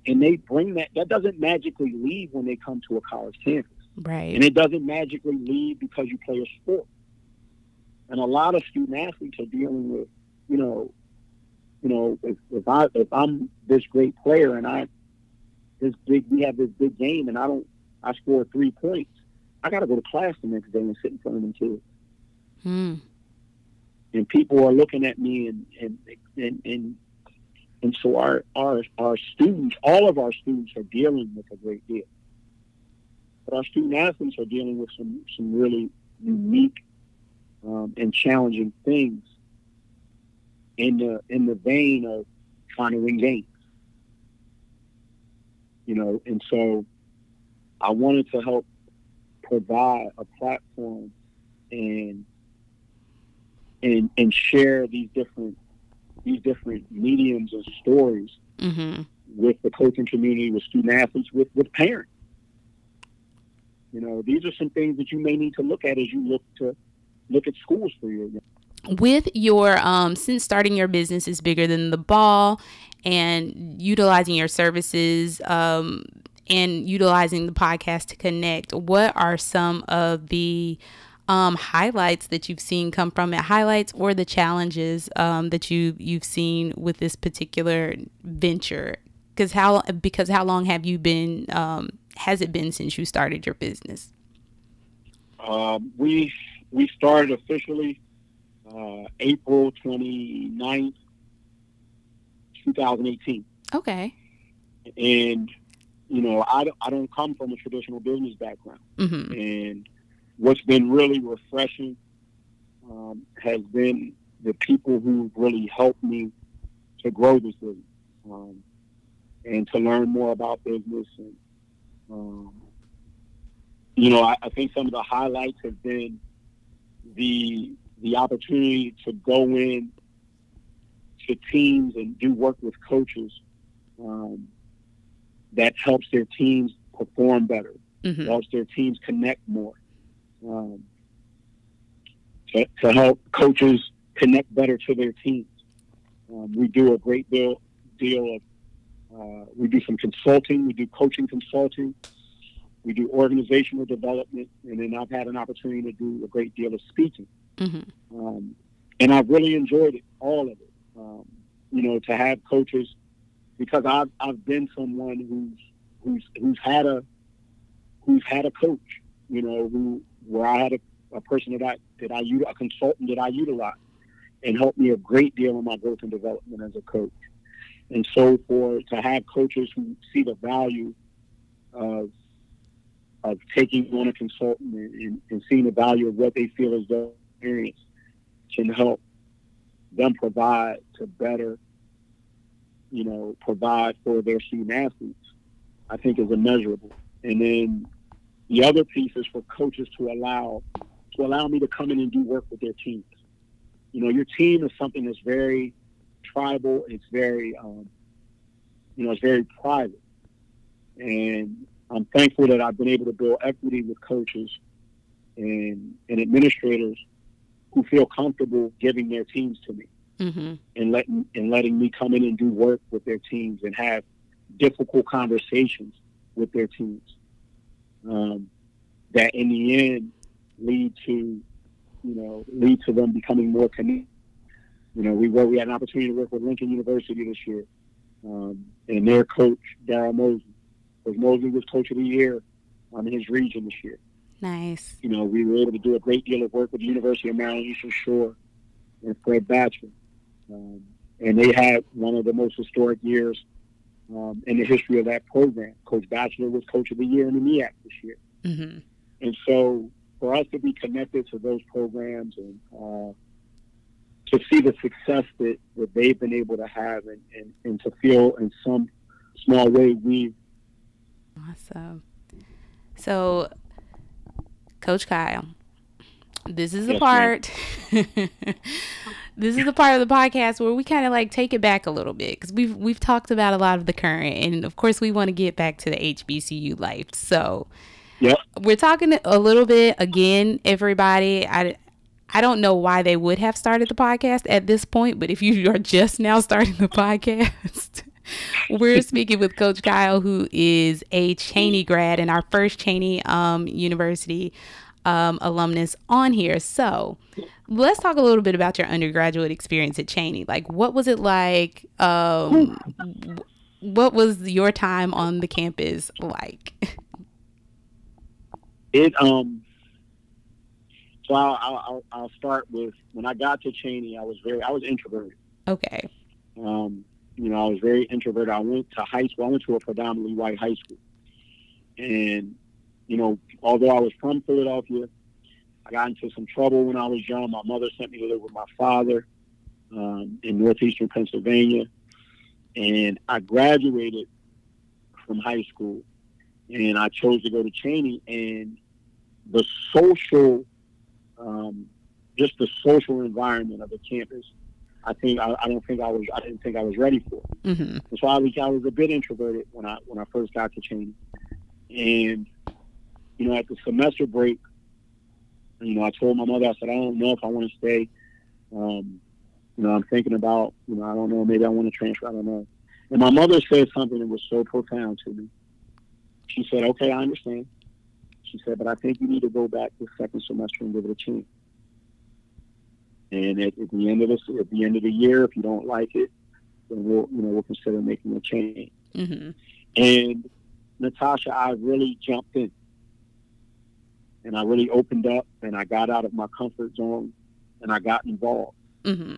And they bring that, that doesn't magically leave when they come to a college campus. Right. And it doesn't magically leave because you play a sport. And a lot of student athletes are dealing with, you know, you know, if, if I if I'm this great player and I this big we have this big game and I don't I score three points, I got to go to class the next day and sit in front of them kids. Hmm. And people are looking at me, and and and and, and so our our our students, all of our students, are dealing with a great deal. But our student athletes are dealing with some some really unique um, and challenging things in the in the vein of trying to win games. You know, and so I wanted to help provide a platform and and and share these different these different mediums and stories mm-hmm. with the coaching community, with student athletes, with with parents. You know, these are some things that you may need to look at as you look to look at schools for your with your um since starting your business is bigger than the ball and utilizing your services um and utilizing the podcast to connect, what are some of the um, highlights that you've seen come from it, highlights or the challenges um, that you you've seen with this particular venture? Because how because how long have you been? Um, has it been since you started your business? Um, we we started officially uh, April 29th, 2018. Okay. And you know, I, I don't come from a traditional business background. Mm-hmm. And what's been really refreshing um, has been the people who really helped me to grow this business um, and to learn more about business. And, um, you know, I, I think some of the highlights have been the the opportunity to go in to teams and do work with coaches um, that helps their teams perform better, mm-hmm. helps their teams connect more, um, to, to, help coaches connect better to their teams. Um, we do a great deal deal of uh, we do some consulting, we do coaching consulting, we do organizational development, and then I've had an opportunity to do a great deal of speaking. Mm-hmm. Um, and I've really enjoyed it, all of it. Um, you know, to have coaches because I've I've been someone who's who's who's had a who's had a coach, you know, who where I had a, a person that I that I a consultant that I utilized and helped me a great deal in my growth and development as a coach. And so for to have coaches who see the value of of taking on a consultant and, and seeing the value of what they feel as their experience can help them provide to better, you know, provide for their student athletes, I think is immeasurable. And then the other piece is for coaches to allow to allow me to come in and do work with their teams. You know, your team is something that's very tribal. It's very, um, you know, it's very private. And I'm thankful that I've been able to build equity with coaches and, and administrators who feel comfortable giving their teams to me mm-hmm. and letting and letting me come in and do work with their teams and have difficult conversations with their teams. Um, that in the end lead to, you know, lead to them becoming more connected. You know, we were, we had an opportunity to work with Lincoln University this year, um, and their coach Daryl Mosley, because Mosley was coach of the year in his region this year. Nice. You know, we were able to do a great deal of work with the University of Maryland Eastern Shore and Fred Batchelor. Um, and they had one of the most historic years um, in the history of that program. Coach Batchelor was coach of the year in the MEAC this year. Mm-hmm. And so for us to be connected to those programs and uh, to see the success that, that they've been able to have and, and, and to feel in some small way we Awesome. So Coach Kyle, this is the yes, part. this is the part of the podcast where we kind of like take it back a little bit because we've we've talked about a lot of the current, and of course we want to get back to the HBCU life. So, yep. we're talking a little bit again, everybody. I I don't know why they would have started the podcast at this point, but if you are just now starting the podcast. We're speaking with Coach Kyle, who is a Cheyney grad and our first Cheyney um, University um, alumnus on here. So let's talk a little bit about your undergraduate experience at Cheyney. Like, what was it like? Um, what was your time on the campus like? It um. So I'll, I'll I'll start with when I got to Cheyney, I was very I was introverted. Okay. Um, you know, I was very introverted. I went to high school. I went to a predominantly white high school, and you know, although I was from Philadelphia, I got into some trouble when I was young. My mother sent me to live with my father um, in northeastern Pennsylvania, and I graduated from high school, and I chose to go to Cheyney, And the social, um, just the social environment of the campus I think I, I, don't think I was I didn't think I was ready for. Mm-hmm. So I was I was a bit introverted when I when I first got to Cheyney, and you know at the semester break, you know I told my mother I said I don't know if I want to stay. Um, you know I'm thinking about you know I don't know maybe I want to transfer I don't know. And my mother said something that was so profound to me. She said, "Okay, I understand." She said, "But I think you need to go back the second semester and give it a chance." And at, at the end of this, at the end of the year, if you don't like it, then we'll you know we'll consider making a change. Mm-hmm. And Natasha, I really jumped in, and I really opened up, and I got out of my comfort zone, and I got involved. Mm-hmm.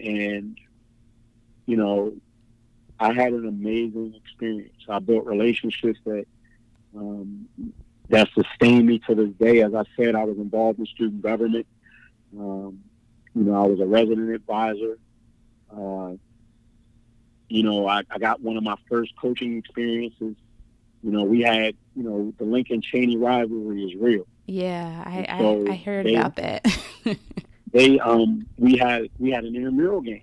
And you know, I had an amazing experience. I built relationships that um, that sustained me to this day. As I said, I was involved in student government. Um, you know, I was a resident advisor. Uh, you know, I, I got one of my first coaching experiences. You know, we had, you know, the Lincoln Cheyney rivalry is real. Yeah, I, so I, I, heard they, about that. they um we had we had an intramural game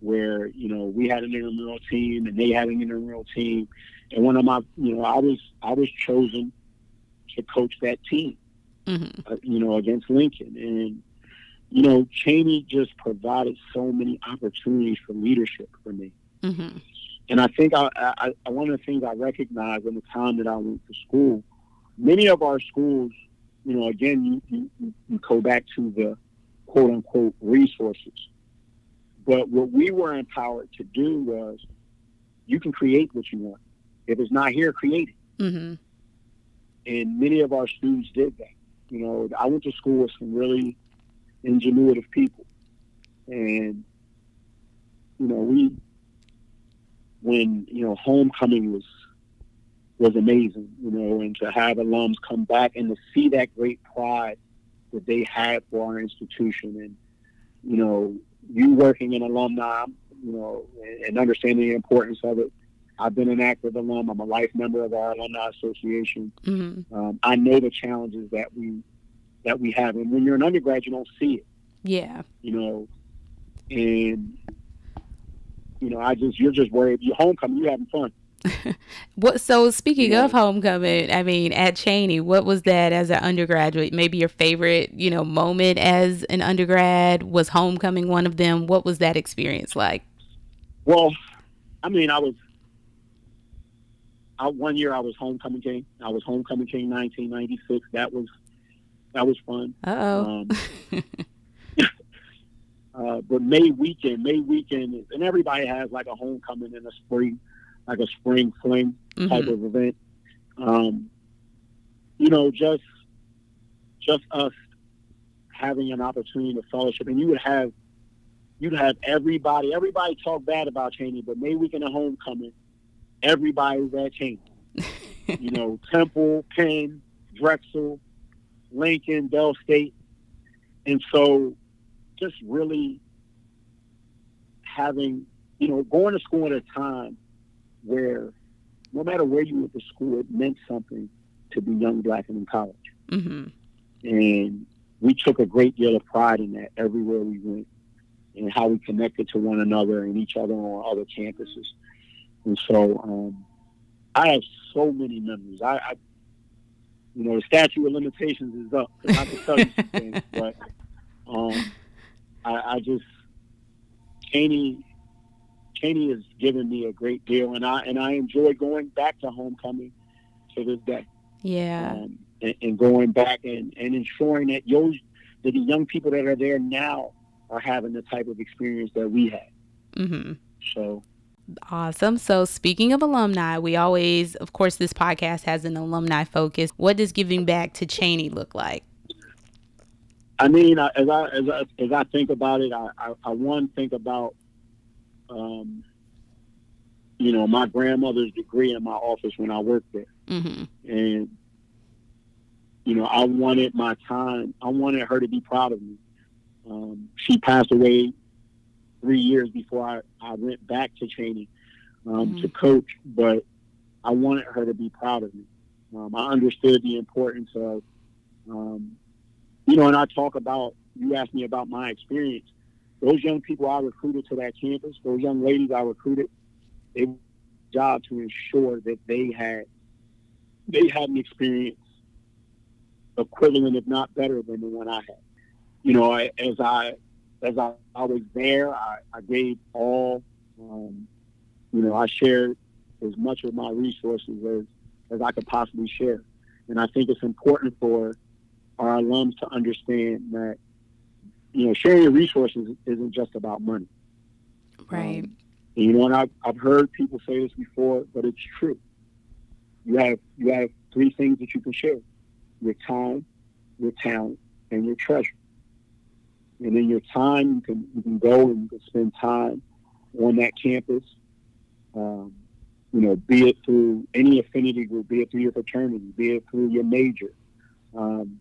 where, you know, we had an intramural team and they had an intramural team. And one of my you know, I was I was chosen to coach that team. Mm-hmm. Uh, you know, against Lincoln. And you know, Cheyney just provided so many opportunities for leadership for me. Mm-hmm. And I think I, I, I, one of the things I recognized in the time that I went to school, many of our schools, you know, again, you, you, you go back to the quote unquote resources. But what we were empowered to do was, you can create what you want. If it's not here, create it. Mm-hmm. And many of our students did that. You know, I went to school with some really ingenuitive people, and you know, we when you know homecoming was was amazing. You know, and to have alums come back and to see that great pride that they had for our institution, and you know, you working in alumni, you know, and understanding the importance of it. I've been an active alum. I'm a life member of our alumni association. Mm-hmm. Um, I know the challenges that we that we have, and when you're an undergrad, you don't see it. Yeah. You know, and you know, I just you're just worried. You're homecoming. You're having fun. what so speaking Yeah. of homecoming i mean at Cheyney what was that as an undergraduate maybe your favorite you know moment as an undergrad was homecoming one of them what was that experience like Well, I mean, I was. I, one year I was homecoming king. I was homecoming king 1996. That was that was fun. uh-oh Um, uh, but May weekend, May weekend, is, and everybody has like a homecoming in the spring, like a spring fling type Mhm. of event. Um, you know, just just us having an opportunity to fellowship, and you would have you'd have everybody. Everybody talk bad about Cheyney, but May weekend and homecoming, everybody's at Cheyney. you know, Temple, Penn, Drexel, Lincoln, Bell State, and so just really having, you know, going to school at a time where no matter where you went to school, it meant something to be young black and in college. hmm And we took a great deal of pride in that everywhere we went and how we connected to one another and each other on other campuses. And so um, I have so many memories. I, I you know, the statute of limitations is up. I can tell you some things, but um, I, I just Cheyney Cheyney has given me a great deal, and I and I enjoy going back to homecoming to this day yeah um, and, and going back and, and ensuring that those that the young people that are there now are having the type of experience that we had. hmm So Awesome. So, speaking of alumni, we always, of course, this podcast has an alumni focus. What does giving back to Cheyney look like? I mean, as I as I as I think about it, I I, I one think about um, you know my grandmother's degree in my office when I worked there, hmm and you know I wanted my time. I wanted her to be proud of me. Um, she passed away three years before I, I went back to training um, to coach, but I wanted her to be proud of me. Um, I understood the importance of, um, you know, and I talk about, you asked me about my experience. Those young people I recruited to that campus, those young ladies I recruited, it a job to ensure that they had, they had an experience equivalent, if not better than the one I had. You know, I, as I as I, I was there, I, I gave all, um, you know, I shared as much of my resources as, as I could possibly share. And I think it's important for our alums to understand that, you know, sharing your resources isn't just about money. Right. Um, you know, and I've, I've heard people say this before, but it's true. You have you have three things that you can share: your time, your talent, and your treasure. And in your time, you can you can go and you can spend time on that campus. Um, you know, be it through any affinity group, be it through your fraternity, be it through your major. Um,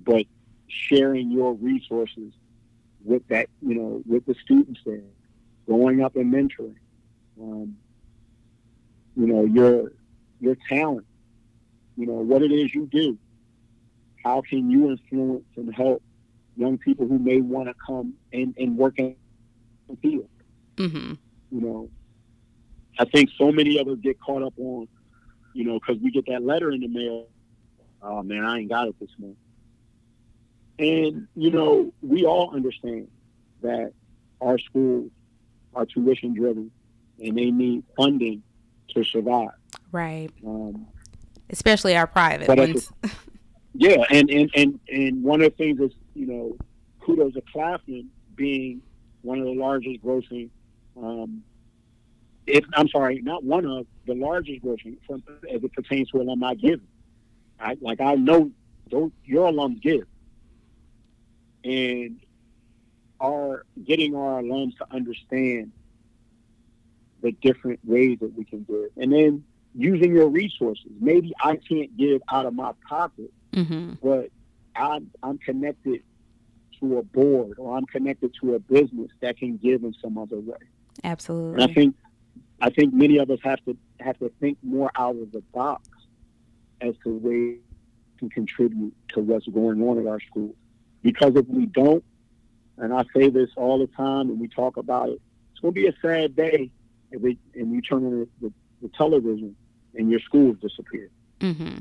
but sharing your resources with that, you know, with the students there, going up and mentoring. Um, you know, your your talent, you know, what it is you do. How can you influence and help young people who may want to come and, and work in the field? hmm You know, I think so many of us get caught up on, you know, because we get that letter in the mail. Oh man, I ain't got it this month. And you know, we all understand that our schools are tuition driven, and they need funding to survive. Right. Um, Especially our private ones. yeah, and, and, and, and one of the things is, you know, kudos to Claflin being one of the largest grossing. Um, if I'm sorry, not one of the largest grossing from, as it pertains to alumni giving. I, like I know those, your alums give, and are getting our alums to understand the different ways that we can give, and then using your resources. Maybe I can't give out of my pocket, mm-hmm. but I'm, I'm connected to a board or I'm connected to a business that can give in some other way. Absolutely. And I think I think many of us have to have to think more out of the box as to ways to contribute to what's going on at our schools. Because if we don't, and I say this all the time and we talk about it, it's going to be a sad day if it, and you turn on the, the, the television and your schools disappear. Mm-hmm.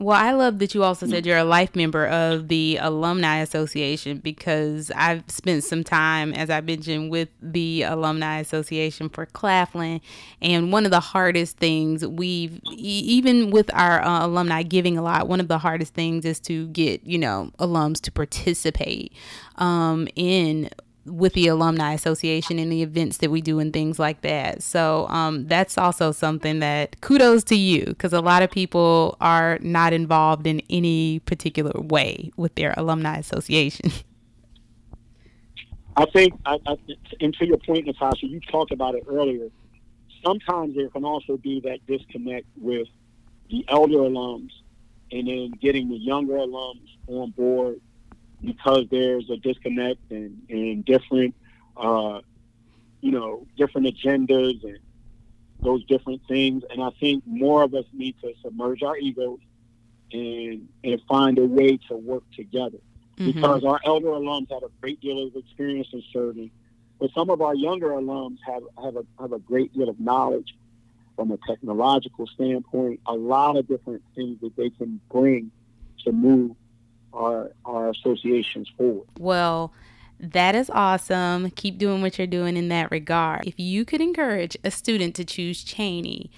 Well, I love that you also said you're a life member of the Alumni Association because I've spent some time, as I mentioned, with the Alumni Association for Claflin. And one of the hardest things we've, even with our uh, alumni giving a lot, one of the hardest things is to get, you know, alums to participate um, in with the alumni association and the events that we do and things like that. So um, that's also something that kudos to you because a lot of people are not involved in any particular way with their alumni association. I think I, I, and to your point natasha you talked about it earlier. Sometimes there can also be that disconnect with the elder alums and then getting the younger alums on board because there's a disconnect and, and different, uh, you know, different agendas and those different things. And I think more of us need to submerge our egos and and find a way to work together. Mm-hmm. Because our elder alums have a great deal of experience in serving, but some of our younger alums have, have a have a great deal of knowledge from a technological standpoint, a lot of different things that they can bring to move our our associations forward. Well, that is awesome. Keep doing what you're doing in that regard. If you could encourage a student to choose Cheyney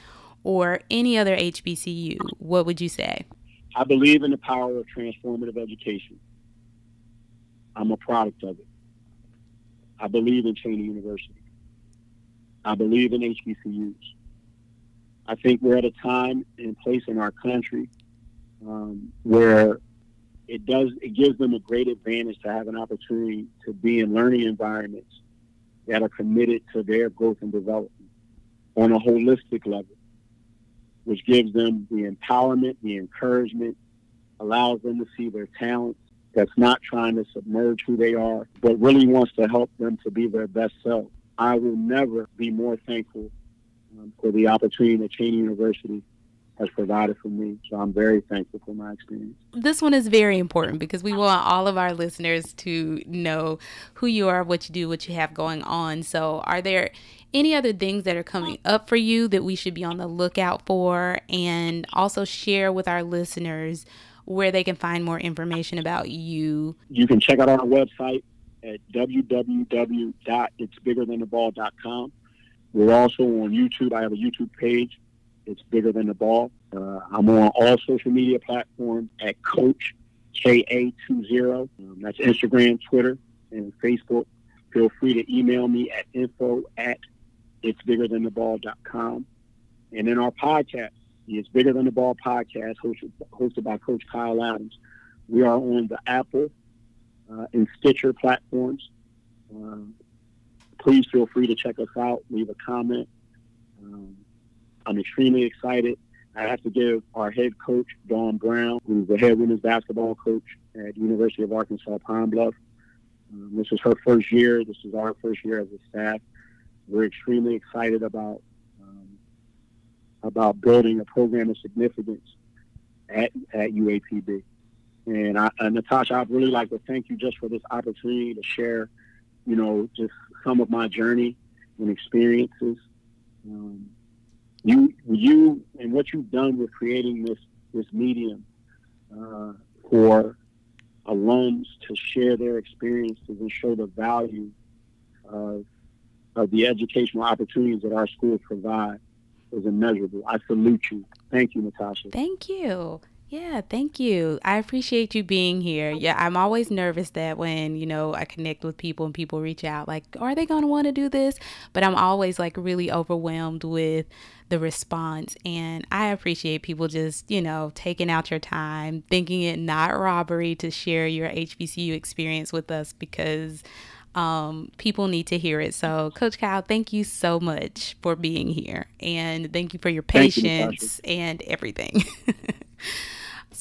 or any other HBCU, what would you say? I believe in the power of transformative education. I'm a product of it. I believe in Cheyney University. I believe in HBCUs. I think we're at a time and place in our country um, where it does it gives them a great advantage to have an opportunity to be in learning environments that are committed to their growth and development on a holistic level, which gives them the empowerment, the encouragement, allows them to see their talents, that's not trying to submerge who they are, but really wants to help them to be their best self. I will never be more thankful um, for the opportunity at Cheyney University has provided for me. So I'm very thankful for my experience. This one is very important because we want all of our listeners to know who you are, what you do, what you have going on. So, are there any other things that are coming up for you that we should be on the lookout for? And also share with our listeners where they can find more information about you. You can check out our website at www.itsbiggerthantheball.com. We're also on YouTube. I have a YouTube page it's bigger than the ball. Uh, I'm on all social media platforms at Coach KA20. Um, that's Instagram, Twitter, and Facebook. Feel free to email me at info at it's bigger than the ball.com. And then our podcast, the It's Bigger Than the Ball podcast, hosted, hosted by Coach Kyle Adams. We are on the Apple uh, and Stitcher platforms. Uh, please feel free to check us out, leave a comment. Um, I'm extremely excited. I have to give our head coach, Dawn Brown, who's the head women's basketball coach at University of Arkansas Pine Bluff. Um, this is her first year. This is our first year as a staff. We're extremely excited about um, about building a program of significance at, at UAPB. And I, uh, Natasha, I'd really like to thank you just for this opportunity to share, you know, just some of my journey and experiences. Um, you you and what you've done with creating this this medium uh, for alums to share their experiences and show the value of of the educational opportunities that our schools provide is immeasurable. I salute you. Thank you, Natasha. Thank you. Yeah, thank you. I appreciate you being here. Yeah, I'm always nervous that when, you know, I connect with people and people reach out, like, are they going to want to do this? But I'm always like really overwhelmed with the response. And I appreciate people just, you know, taking out your time, thinking it not robbery to share your HBCU experience with us because um, people need to hear it. So, Coach Kyle, thank you so much for being here. And thank you for your patience you, and everything.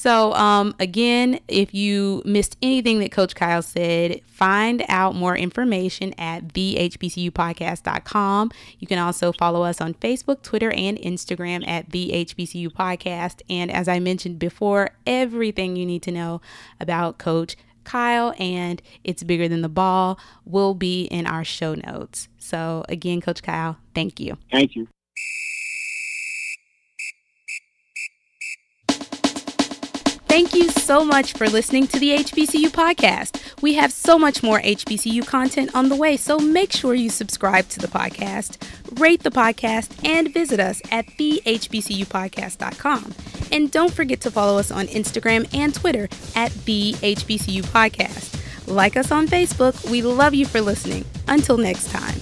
So, um, again, if you missed anything that Coach Kyle said, find out more information at thehbcupodcast.com. You can also follow us on Facebook, Twitter, and Instagram at the Podcast. And as I mentioned before, everything you need to know about Coach Kyle and It's Bigger Than the Ball will be in our show notes. So, again, Coach Kyle, thank you. Thank you. Thank you so much for listening to the HBCU podcast. We have so much more HBCU content on the way, so make sure you subscribe to the podcast, rate the podcast, and visit us at thehbcupodcast.com. And don't forget to follow us on Instagram and Twitter at the HBCU Podcast. Like us on Facebook. We love you for listening. Until next time.